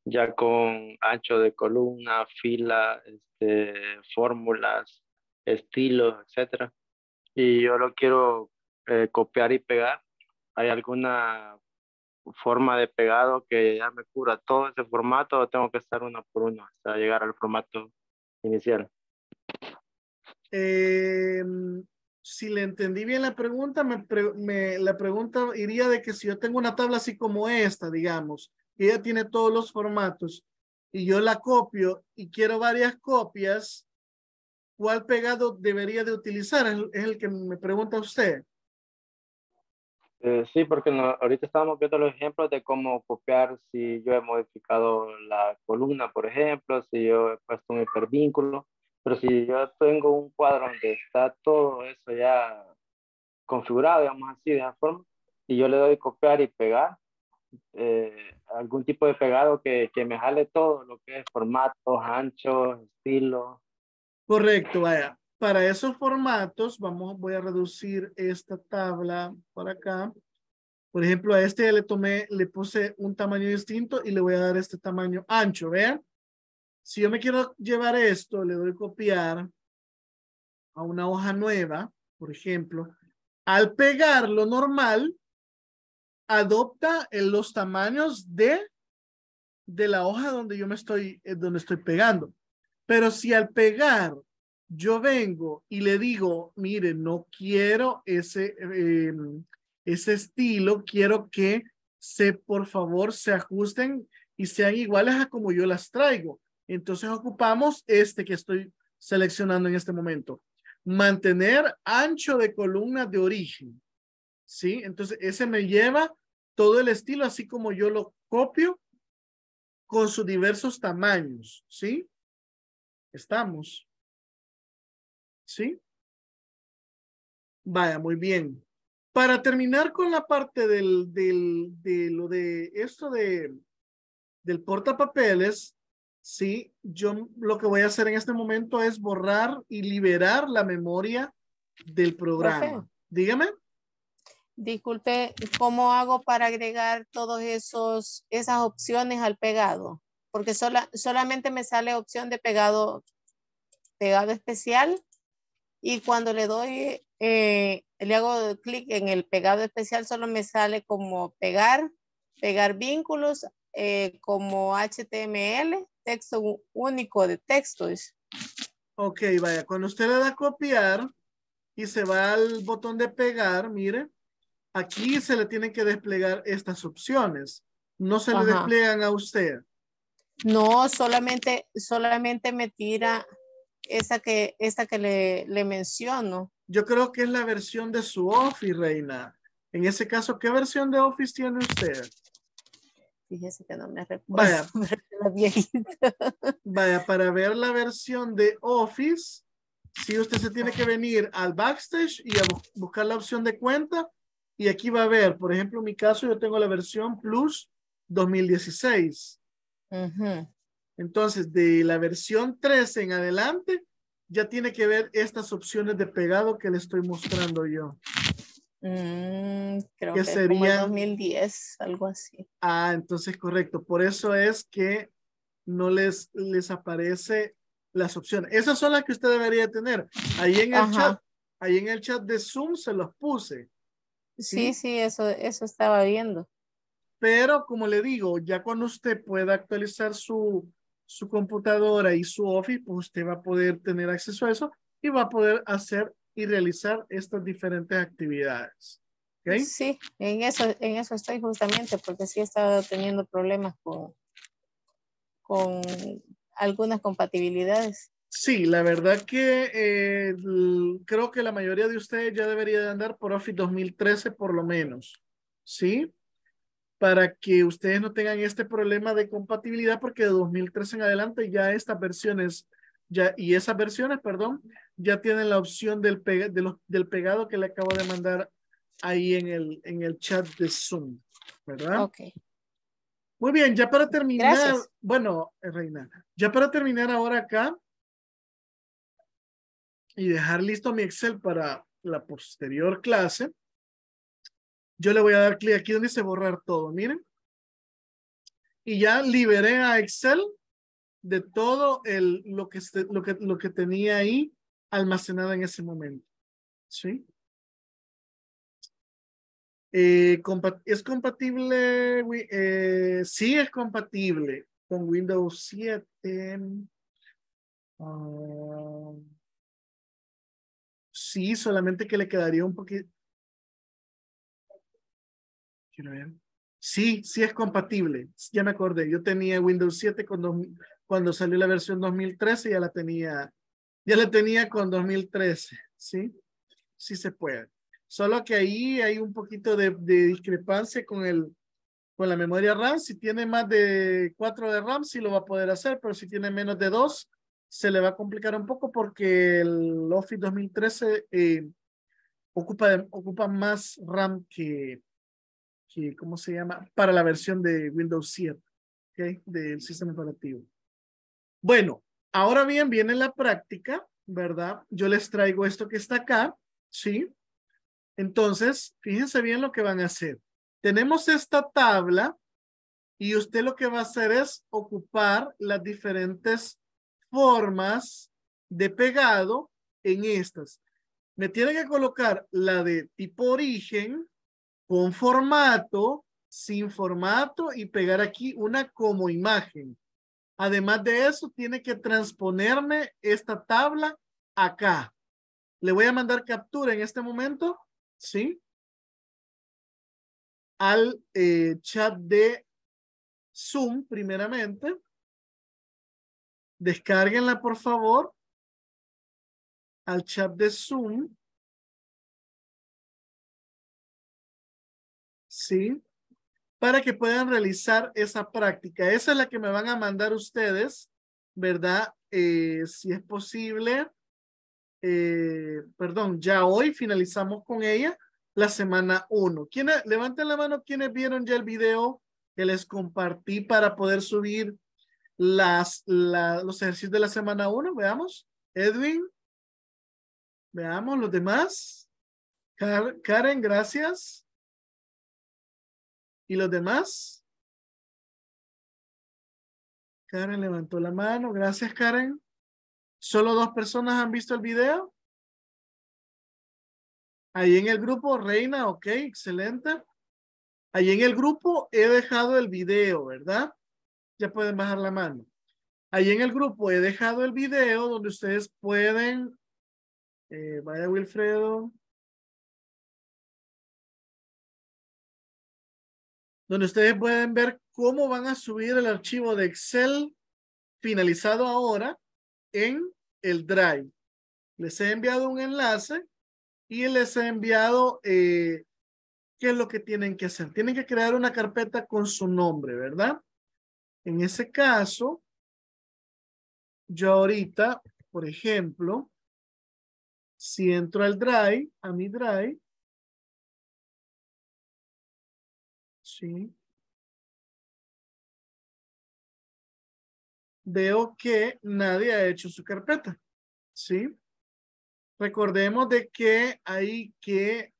Speaker 5: ya con ancho de columna, fila, este, fórmulas, estilos, etcétera, y yo lo quiero eh, copiar y pegar, ¿hay alguna forma de pegado que ya me cura todo ese formato o tengo que estar uno por uno hasta llegar al formato inicial?
Speaker 1: Eh, si le entendí bien la pregunta, me, la pregunta iría de que si yo tengo una tabla así como esta, digamos, que ya tiene todos los formatos y yo la copio y quiero varias copias, ¿cuál pegado debería de utilizar? Es, el que me pregunta usted.
Speaker 5: Eh, sí, porque ahorita estábamos viendo los ejemplos de cómo copiar si yo he modificado la columna, por ejemplo, si yo he puesto un hipervínculo. Pero si yo tengo un cuadro donde está todo eso ya configurado, digamos así, de esa forma, y yo le doy copiar y pegar, eh, algún tipo de pegado que, que, me jale todo lo que es formatos, anchos, estilos.
Speaker 1: Correcto, vaya. Para esos formatos, vamos, voy a reducir esta tabla por acá. Por ejemplo, a este le tomé, le puse un tamaño distinto y le voy a dar este tamaño ancho, vean. Si yo me quiero llevar esto, le doy copiar a una hoja nueva, por ejemplo. Al pegarlo normal, adopta en los tamaños de, de la hoja donde yo me estoy, eh, donde estoy pegando. Pero si al pegar yo vengo y le digo, mire, no quiero ese, em, ese estilo, quiero que se, por favor, se ajusten y sean iguales a como yo las traigo. Entonces ocupamos este que estoy seleccionando en este momento. Mantener ancho de columna de origen. ¿Sí? Entonces ese me lleva todo el estilo así como yo lo copio con sus diversos tamaños. ¿Sí? Estamos. ¿Sí? Vaya, muy bien. Para terminar con la parte del, del, de lo de esto de, del portapapeles, Sí, yo lo que voy a hacer en este momento es borrar y liberar la memoria del programa. Dígame.
Speaker 2: Disculpe, ¿cómo hago para agregar todos esos esas opciones al pegado? Porque sola, solamente me sale opción de pegado pegado especial y cuando le doy eh, le hago clic en el pegado especial solo me sale como pegar, pegar vínculos eh, como HTML texto único de textos.
Speaker 1: Ok, vaya, cuando usted le da copiar y se va al botón de pegar, mire, aquí se le tienen que desplegar estas opciones. No se le despliegan a usted.
Speaker 2: No, solamente, solamente me tira esa que, esa que le, le menciono.
Speaker 1: Yo creo que es la versión de su Office, Reina. En ese caso, ¿qué versión de Office tiene usted?
Speaker 2: Fíjese que no me recuerdo.
Speaker 1: Vaya. Vaya, para ver la versión de Office, si usted se tiene que venir al backstage y a buscar la opción de cuenta. Y aquí va a ver, por ejemplo, en mi caso, yo tengo la versión Plus 2016. Entonces, de la versión 13 en adelante, ya tiene que ver estas opciones de pegado que le estoy mostrando yo.
Speaker 2: Mm, creo que, sería 2010, algo así.
Speaker 1: Ah, entonces correcto. Por eso es que no les, les aparece las opciones. Esas son las que usted debería tener. Ahí en el chat, ahí en el chat de Zoom se los puse.
Speaker 2: Sí, sí, eso, eso estaba viendo.
Speaker 1: Pero como le digo, ya cuando usted pueda actualizar su, su computadora y su Office, pues usted va a poder tener acceso a eso y va a poder hacer y realizar estas diferentes actividades. ¿Okay?
Speaker 2: Sí, en eso, en eso estoy justamente porque sí he estado teniendo problemas con, con algunas compatibilidades.
Speaker 1: Sí, la verdad que eh, creo que la mayoría de ustedes ya debería de andar por Office 2013 por lo menos, ¿sí? Para que ustedes no tengan este problema de compatibilidad porque de 2013 en adelante ya estas versiones ya, y esas versiones, perdón, ya tienen la opción del, de los, del pegado que le acabo de mandar ahí en el, en el chat de Zoom, ¿verdad?
Speaker 2: Ok.
Speaker 1: Muy bien, ya para terminar, bueno, eh, Reina, ya para terminar ahora acá y dejar listo mi Excel para la posterior clase, Yo le voy a dar clic aquí donde dice borrar todo, miren. Y ya liberé a Excel de todo el, lo, que, lo, que, lo que tenía ahí almacenado en ese momento. ¿Sí? Eh, ¿Es compatible? Eh, sí, es compatible con Windows 7. Ah, sí, solamente que le quedaría un poquito. Sí, sí es compatible. Ya me acordé. Yo tenía Windows 7 cuando, cuando salió la versión 2013, ya la tenía, ya la tenía con 2013. Sí, sí se puede. Solo que ahí hay un poquito de, discrepancia con el con la memoria RAM. Si tiene más de 4 de RAM, sí lo va a poder hacer, pero si tiene menos de 2, se le va a complicar un poco porque el Office 2013 eh, ocupa, ocupa más RAM que, ¿cómo se llama? Para la versión de Windows 7, ¿ok? Del sistema operativo. Bueno, ahora bien, viene la práctica, ¿verdad? Yo les traigo esto que está acá, ¿sí? Entonces, fíjense bien lo que van a hacer. Tenemos esta tabla y usted lo que va a hacer es ocupar las diferentes formas de pegado en estas. Me tiene que colocar la de tipo origen, con formato, sin formato y pegar aquí una como imagen. Además de eso, tiene que transponerme esta tabla acá. Le voy a mandar captura en este momento ¿sí? Al eh, chat de Zoom, primeramente. Descárguenla, por favor. Al chat de Zoom. ¿Sí? Para que puedan realizar esa práctica. Esa es la que me van a mandar ustedes, ¿verdad? Eh, si es posible, eh, perdón, ya hoy finalizamos con ella la semana 1. ¿Quiénes, levanten la mano quienes vieron ya el video que les compartí para poder subir las, los ejercicios de la semana 1? Veamos. Edwin. Veamos los demás. Karen, gracias. ¿Y los demás? Karen levantó la mano. Gracias, Karen. ¿Solo dos personas han visto el video? Ahí en el grupo, Reina, ok, excelente. Ahí en el grupo he dejado el video, ¿verdad? Ya pueden bajar la mano. Ahí en el grupo he dejado el video donde ustedes pueden, eh, vaya Wilfredo, donde ustedes pueden ver cómo van a subir el archivo de Excel finalizado ahora en el Drive. Les he enviado un enlace y les he enviado eh, qué es lo que tienen que hacer. Tienen que crear una carpeta con su nombre, ¿verdad? En ese caso, yo ahorita, por ejemplo, si entro al Drive, a mi Drive, sí, veo que nadie ha hecho su carpeta. ¿Sí? Recordemos de que hay que,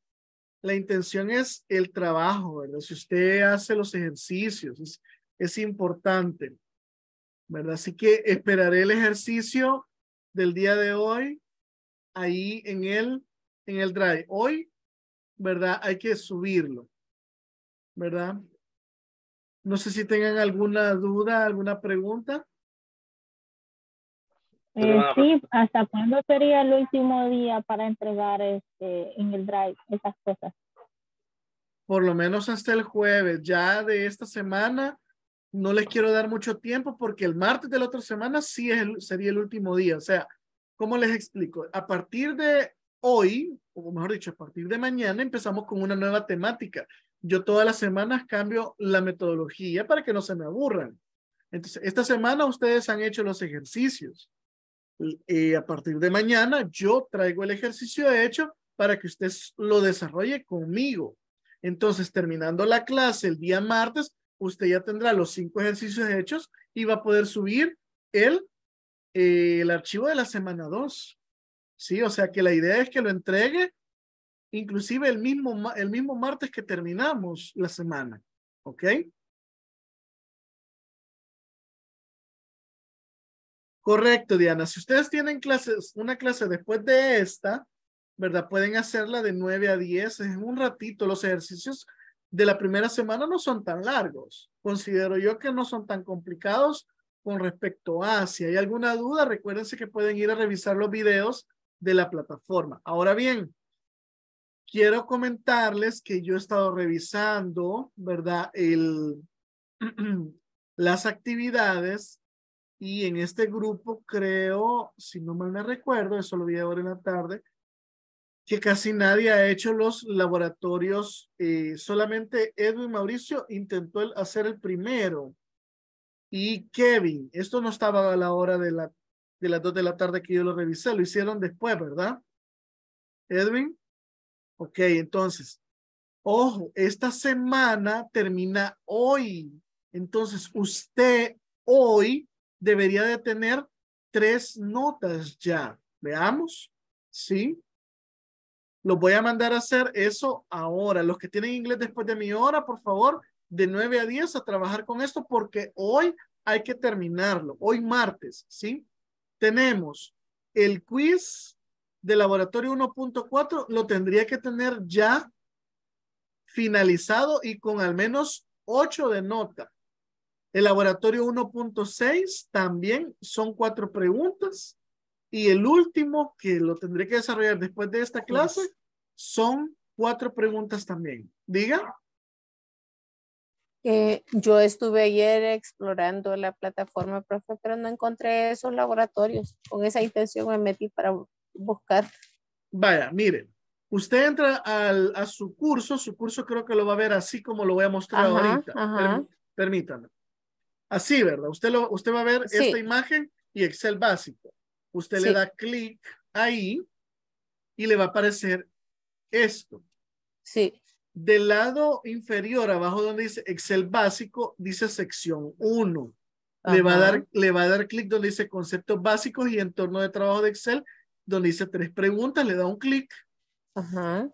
Speaker 1: la intención es el trabajo, ¿verdad? Si usted hace los ejercicios, es, importante, ¿verdad? Así que esperaré el ejercicio del día de hoy ahí en el, en el drive. Hoy, ¿verdad? Hay que subirlo, ¿verdad? No sé si tengan alguna duda, alguna pregunta.
Speaker 6: Eh, sí, ¿hasta cuándo sería el último día para entregar este, en el drive esas cosas?
Speaker 1: Por lo menos hasta el jueves. Ya de esta semana no les quiero dar mucho tiempo porque el martes de la otra semana sí es sería el último día. O sea, ¿cómo les explico? A partir de hoy, o mejor dicho, a partir de mañana empezamos con una nueva temática. Yo todas las semanas cambio la metodología para que no se me aburran. Entonces, esta semana ustedes han hecho los ejercicios y a partir de mañana yo traigo el ejercicio hecho para que usted lo desarrolle conmigo. Entonces, terminando la clase el día martes, usted ya tendrá los cinco ejercicios hechos y va a poder subir el, eh, el archivo de la semana 2. Sí, o sea que la idea es que lo entregue inclusive el mismo, el mismo martes que terminamos la semana. ¿Ok? Correcto, Diana. Si ustedes tienen clases, una clase después de esta, ¿verdad? Pueden hacerla de 9 a 10 en un ratito. Los ejercicios de la primera semana no son tan largos. Considero yo que no son tan complicados con respecto a. Si hay alguna duda, recuérdense que pueden ir a revisar los videos de la plataforma. Ahora bien, quiero comentarles que yo he estado revisando, ¿verdad? El, las actividades y en este grupo creo, si no mal me recuerdo, eso lo vi ahora en la tarde, que casi nadie ha hecho los laboratorios, eh, solamente Edwin Mauricio intentó hacer el primero y Kevin, esto no estaba a la hora de, la, de las dos de la tarde que yo lo revisé, lo hicieron después, ¿verdad? Edwin. Ok, entonces, ojo, esta semana termina hoy. Entonces, usted hoy debería de tener tres notas ya. Veamos, ¿sí? Los voy a mandar a hacer eso ahora. Los que tienen inglés después de mi hora, por favor, de 9 a 10 a trabajar con esto porque hoy hay que terminarlo. Hoy martes, ¿sí? Tenemos el quiz de laboratorio 1.4, lo tendría que tener ya finalizado y con al menos 8 de nota. El laboratorio 1.6 también son cuatro preguntas. Y el último, que lo tendré que desarrollar después de esta clase, son cuatro preguntas también. Diga.
Speaker 2: Eh, yo estuve ayer explorando la plataforma, profe, pero no encontré esos laboratorios. Con esa intención me metí para buscar.
Speaker 1: Vaya, mire, usted entra al, a su curso, su curso creo que lo va a ver así como lo voy a mostrar ahorita. permítame. Así, ¿verdad? Usted, lo, usted va a ver esta imagen y Excel básico. Usted le da clic ahí y le va a aparecer esto.
Speaker 2: Sí.
Speaker 1: Del lado inferior, abajo donde dice Excel básico, dice sección 1. Le va a dar, le va a dar clic donde dice conceptos básicos y entorno de trabajo de Excel, donde dice tres preguntas, le da un clic.
Speaker 2: Ajá.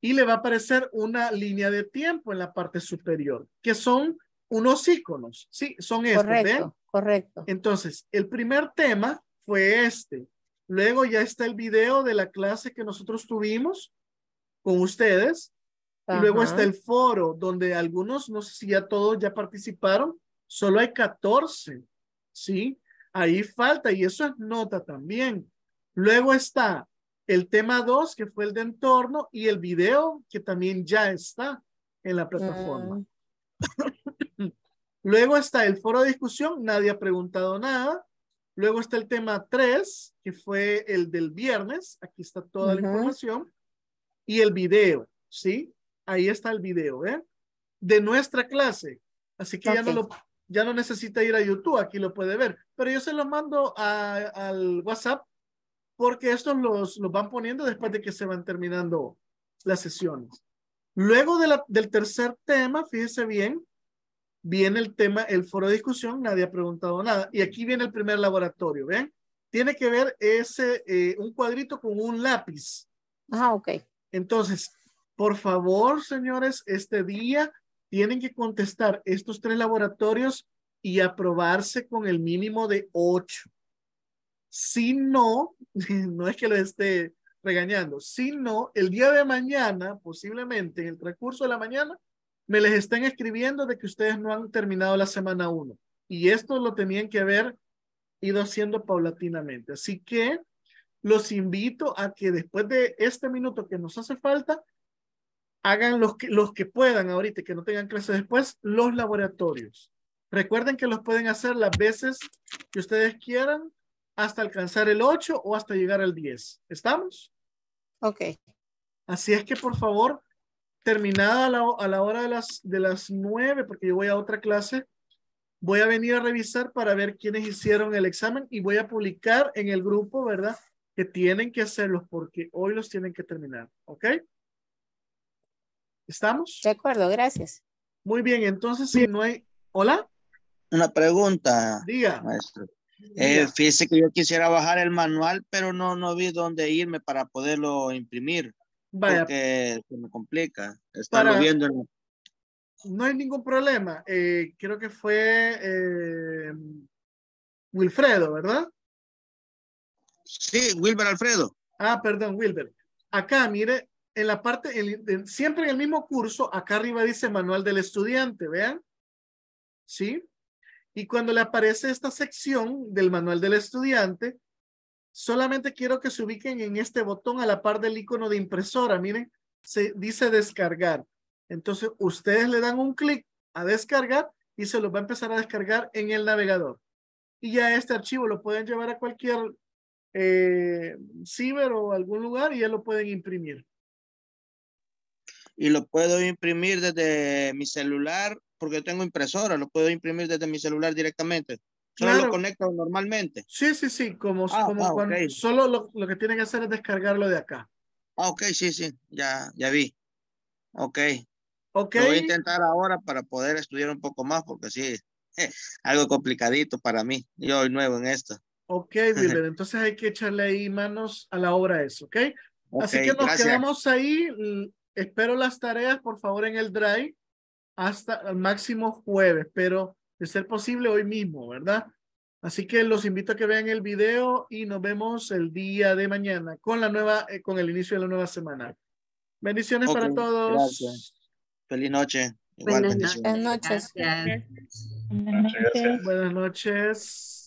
Speaker 1: Y le va a aparecer una línea de tiempo en la parte superior, que son unos iconos, sí, son estos,
Speaker 2: correcto, Correcto.
Speaker 1: Entonces, el primer tema fue este. Luego ya está el video de la clase que nosotros tuvimos con ustedes. Y luego está el foro donde algunos, no sé si ya todos ya participaron, solo hay 14, ¿sí? Ahí falta y eso es nota también. Luego está el tema 2, que fue el de entorno, y el video, que también ya está en la plataforma. Mm. Luego está el foro de discusión, nadie ha preguntado nada. Luego está el tema 3, que fue el del viernes. Aquí está toda la información. Y el video, ¿sí? Ahí está el video, ¿eh? De nuestra clase. Así que ya, no lo, ya no necesita ir a YouTube, aquí lo puede ver. Pero yo se lo mando al WhatsApp porque estos los, los van poniendo después de que se van terminando las sesiones. Luego de la, del tercer tema, fíjese bien, viene el tema, el foro de discusión, nadie ha preguntado nada. Y aquí viene el primer laboratorio, ¿ven? Tiene que ver ese, eh, un cuadrito con un lápiz.
Speaker 2: Ah, ok.
Speaker 1: Entonces, por favor, señores, este día tienen que contestar estos tres laboratorios y aprobarse con el mínimo de ocho. Si no, no es que lo esté regañando, si no, el día de mañana, posiblemente en el transcurso de la mañana, me les están escribiendo de que ustedes no han terminado la semana uno. Y esto lo tenían que haber ido haciendo paulatinamente. Así que los invito a que después de este minuto que nos hace falta, hagan los que, los que puedan ahorita, que no tengan clase después, los laboratorios. Recuerden que los pueden hacer las veces que ustedes quieran hasta alcanzar el 8 o hasta llegar al 10. ¿Estamos?
Speaker 2: Ok.
Speaker 1: Así es que por favor, terminada a la, hora de las, de las nueve, porque yo voy a otra clase, voy a venir a revisar para ver quiénes hicieron el examen y voy a publicar en el grupo, ¿verdad? Que tienen que hacerlos porque hoy los tienen que terminar, ¿ok? ¿Estamos?
Speaker 2: De acuerdo, gracias.
Speaker 1: Muy bien, entonces si no hay... ¿Hola?
Speaker 7: Una pregunta.
Speaker 1: Diga.
Speaker 7: Maestro. Eh, fíjese que yo quisiera bajar el manual, pero no, no vi dónde irme para poderlo imprimir. Vaya. Porque se me complica. Estarlo viendo en...
Speaker 1: No hay ningún problema. Eh, creo que fue eh, Wilfredo, ¿verdad?
Speaker 7: Sí, Wilber Alfredo.
Speaker 1: Ah, perdón, Wilber. Acá, mire, en la parte, siempre en el mismo curso, acá arriba dice manual del estudiante, vean. ¿Sí? Y cuando le aparece esta sección del manual del estudiante, solamente quiero que se ubiquen en este botón a la par del icono de impresora. Miren, se dice descargar. Entonces, ustedes le dan un clic a descargar y se los va a empezar a descargar en el navegador. Y ya este archivo lo pueden llevar a cualquier eh, ciber o algún lugar y ya lo pueden imprimir.
Speaker 7: Y lo puedo imprimir desde mi celular porque tengo impresora, lo puedo imprimir desde mi celular directamente. Solo lo conecto normalmente.
Speaker 1: Sí, sí, sí, como, ah, como ah, cuando, solo lo, lo, que tiene que hacer es descargarlo de acá.
Speaker 7: Ah, ok, sí, sí, ya, ya vi. Ok. Ok. Lo voy a intentar ahora para poder estudiar un poco más porque sí, algo complicadito para mí. Yo soy nuevo en esto.
Speaker 1: Ok, Wilber, entonces hay que echarle ahí manos a la obra eso, ¿ok? Así que nos quedamos ahí. Espero las tareas, por favor, en el Drive hasta el máximo jueves, pero de ser posible hoy mismo, ¿verdad? Así que los invito a que vean el video y nos vemos el día de mañana con la nueva, eh, con el inicio de la nueva semana. Bendiciones para todos.
Speaker 7: Feliz noche.
Speaker 2: Buenas noches.
Speaker 1: Buenas noches. Buenas noches.